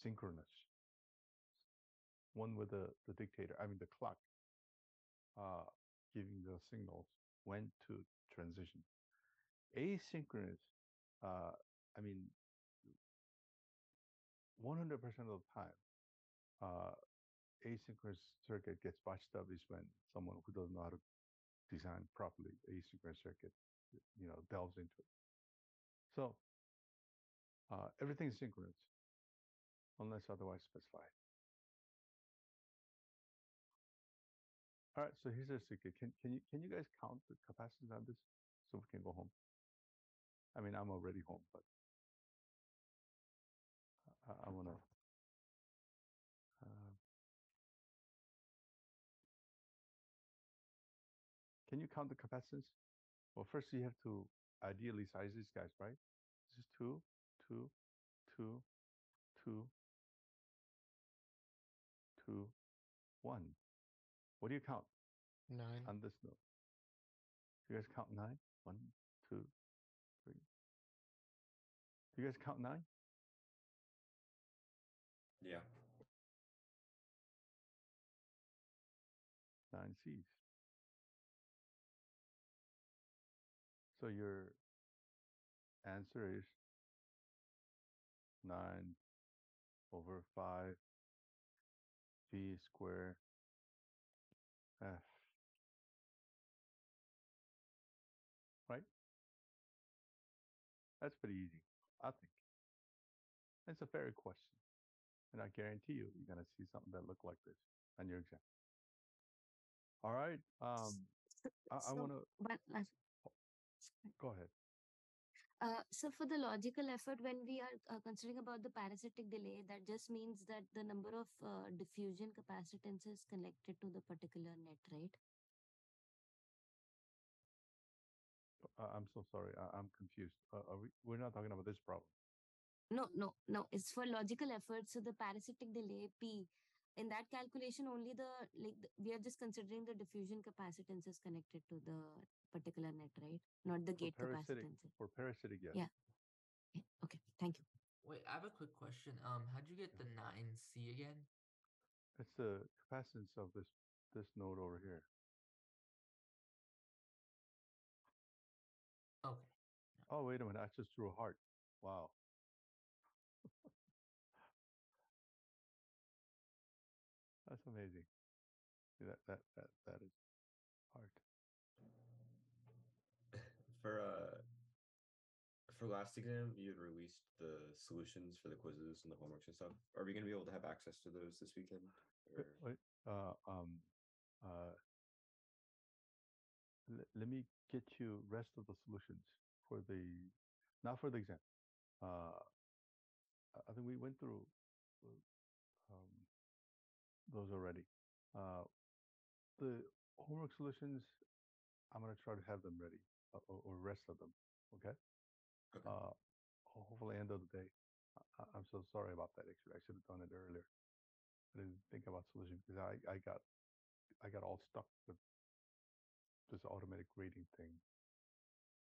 synchronous. One with the, the dictator, I mean the clock, uh, giving the signals when to transition. Asynchronous, uh, I mean, 100% of the time, uh, asynchronous circuit gets botched up is when someone who doesn't know how to design properly asynchronous circuit, you know, delves into it. So uh, everything is synchronous unless otherwise specified. All right, so here's a secret. Can can you can you guys count the capacitance on this so we can go home? I mean, I'm already home, but I, I want to. Uh, can you count the capacitance? Well, first you have to ideally size these guys, right? This is two, two, two, two, two, one. What do you count Nine. on this node? You guys count nine? One, two. You guys count nine? Yeah. Nine C's. So your answer is nine over five v square f. Right? That's pretty easy. It's a fair question. And I guarantee you, you're going to see something that look like this on your exam. All right. Um, I, I So, want to go ahead. Uh, so for the logical effort, when we are uh, considering about the parasitic delay, that just means that the number of uh, diffusion capacitance is connected to the particular net, right? Uh, I'm so sorry. I, I'm confused. Uh, are we, we're not talking about this problem. No, no, no. It's for logical effort. So the parasitic delay P, in that calculation, only the like the, we are just considering the diffusion capacitance is connected to the particular net, right? Not the For gate capacitance. for parasitic, yes. Yeah. Yeah, Okay. Thank you. Wait, I have a quick question. Um, how'd you get the nine C again? It's the capacitance of this this node over here. Okay. Oh, wait a minute. I just drew a heart. Wow. That's amazing. That that that that is hard. For uh for last exam, you had released the solutions for the quizzes and the homeworks and stuff. Are we gonna be able to have access to those this weekend? Wait, Or wait, uh, um, uh, le- let me get you rest of the solutions for the, not for the exam. Uh, I- I think we went through uh, um, those already. Uh, the homework solutions, I'm gonna try to have them ready, uh, or, or rest of them. Okay. Okay. Uh, hopefully end of the day. I- I'm so sorry about that. Actually, I should have done it earlier. I didn't think about solution because I, I got I got all stuck with this automatic grading thing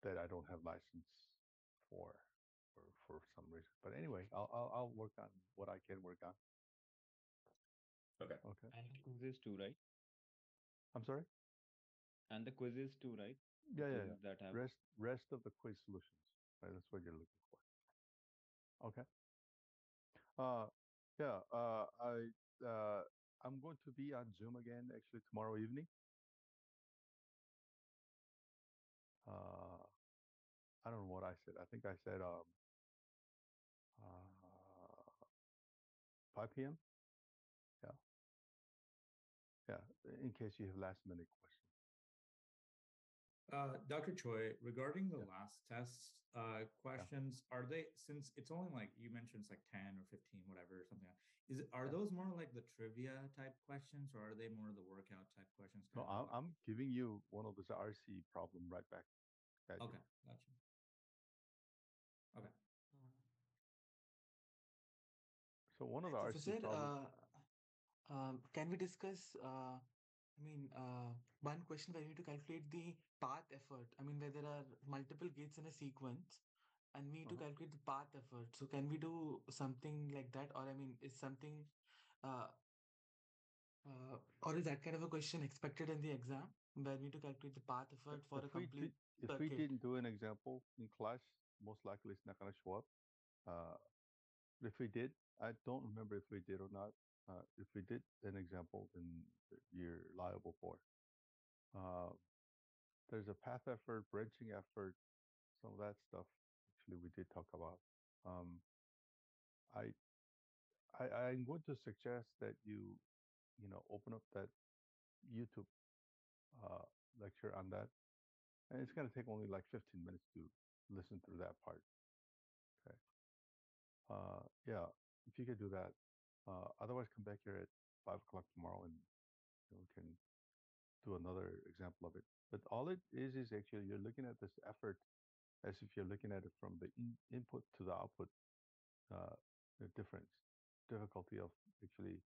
that I don't have license for for, for some reason. But anyway, I'll, I'll I'll work on what I can work on. Okay. Okay. And the quizzes too, right? I'm sorry. And the quizzes too, right? Yeah, yeah, yeah. That have Rest rest of the quiz solutions. Right, that's what you're looking for. Okay. Uh, yeah. Uh, I uh, I'm going to be on Zoom again actually tomorrow evening. Uh, I don't know what I said. I think I said um, uh, 5 p.m. In case you have last minute questions. Uh, Dr. Choi, regarding the last test uh, questions, are they, since it's only like, you mentioned it's like 10 or 15, whatever, or something, like- is it, are those more like the trivia type questions or are they more of the workout type questions? No, I'm, I'm giving you one of this RC problem right back. at you. Okay, gotcha. Okay. So one of the RC Professor, problems. uh, um, can we discuss? Uh, I mean, uh, one question where we need to calculate the path effort. I mean, where there are multiple gates in a sequence, and we need to Uh-huh. calculate the path effort. So, can we do something like that, or I mean, is something, uh, uh, or is that kind of a question expected in the exam where we need to calculate the path effort for a if we complete did, if we didn't do an example in class, most likely it's not going to show up. Uh, if we did, I don't remember if we did or not. Uh, if we did an example, then you're liable for. Uh, there's a path effort, branching effort, some of that stuff. Actually, we did talk about. Um, I, I, I'm going to suggest that you, you know, open up that YouTube uh, lecture on that, and it's going to take only like 15 minutes to listen through that part. Okay. Uh, yeah. if you could do that. Uh, otherwise, come back here at five o'clock tomorrow and you know, we can do another example of it. But all it is is actually you're looking at this effort as if you're looking at it from the in, input to the output uh, the difference, difficulty of actually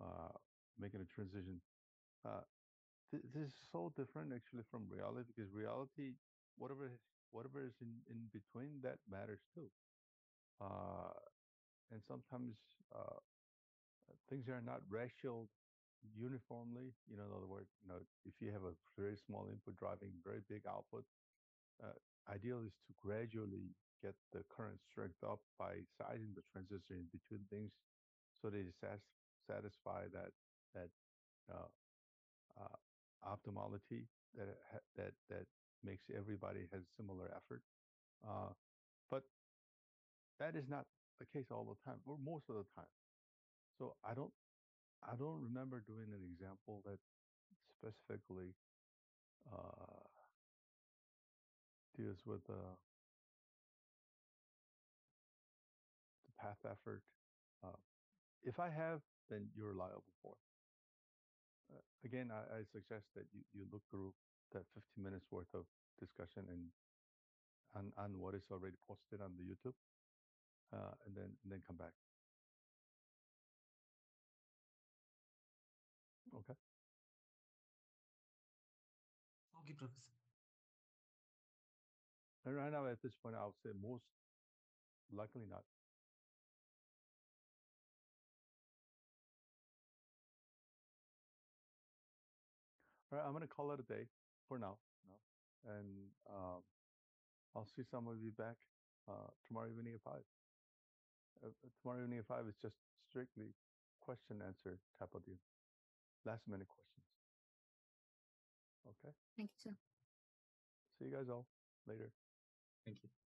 uh, making a transition. Uh, th- this is so different actually from reality because reality, whatever is, whatever is in, in between, that matters too. Uh, and sometimes uh, things are not rational uniformly. You know, in other words, you know, if you have a very small input driving very big output, uh, ideal is to gradually get the current strength up by sizing the transistor in between things so they sas- satisfy that that uh, uh, optimality that ha- that that makes everybody has similar effort. Uh, but that is not the case all the time, or most of the time. So I don't I don't remember doing an example that specifically uh, deals with uh, the path effort. Uh, if I have, then you're liable for it. Uh, again, I, I suggest that you, you look through that 15 minutes worth of discussion and on, on what is already posted on the YouTube, and then and then come back. Okay. Okay, Professor. And right now, at this point, I would say most likely not. All right, I'm going to call it a day for now. No? And um, I'll see some of you back uh, tomorrow evening at 5. Uh, tomorrow evening at 5 is just strictly question answer type of deal. Last minute questions. Okay. Thank you, sir. See you guys all later. Thank you.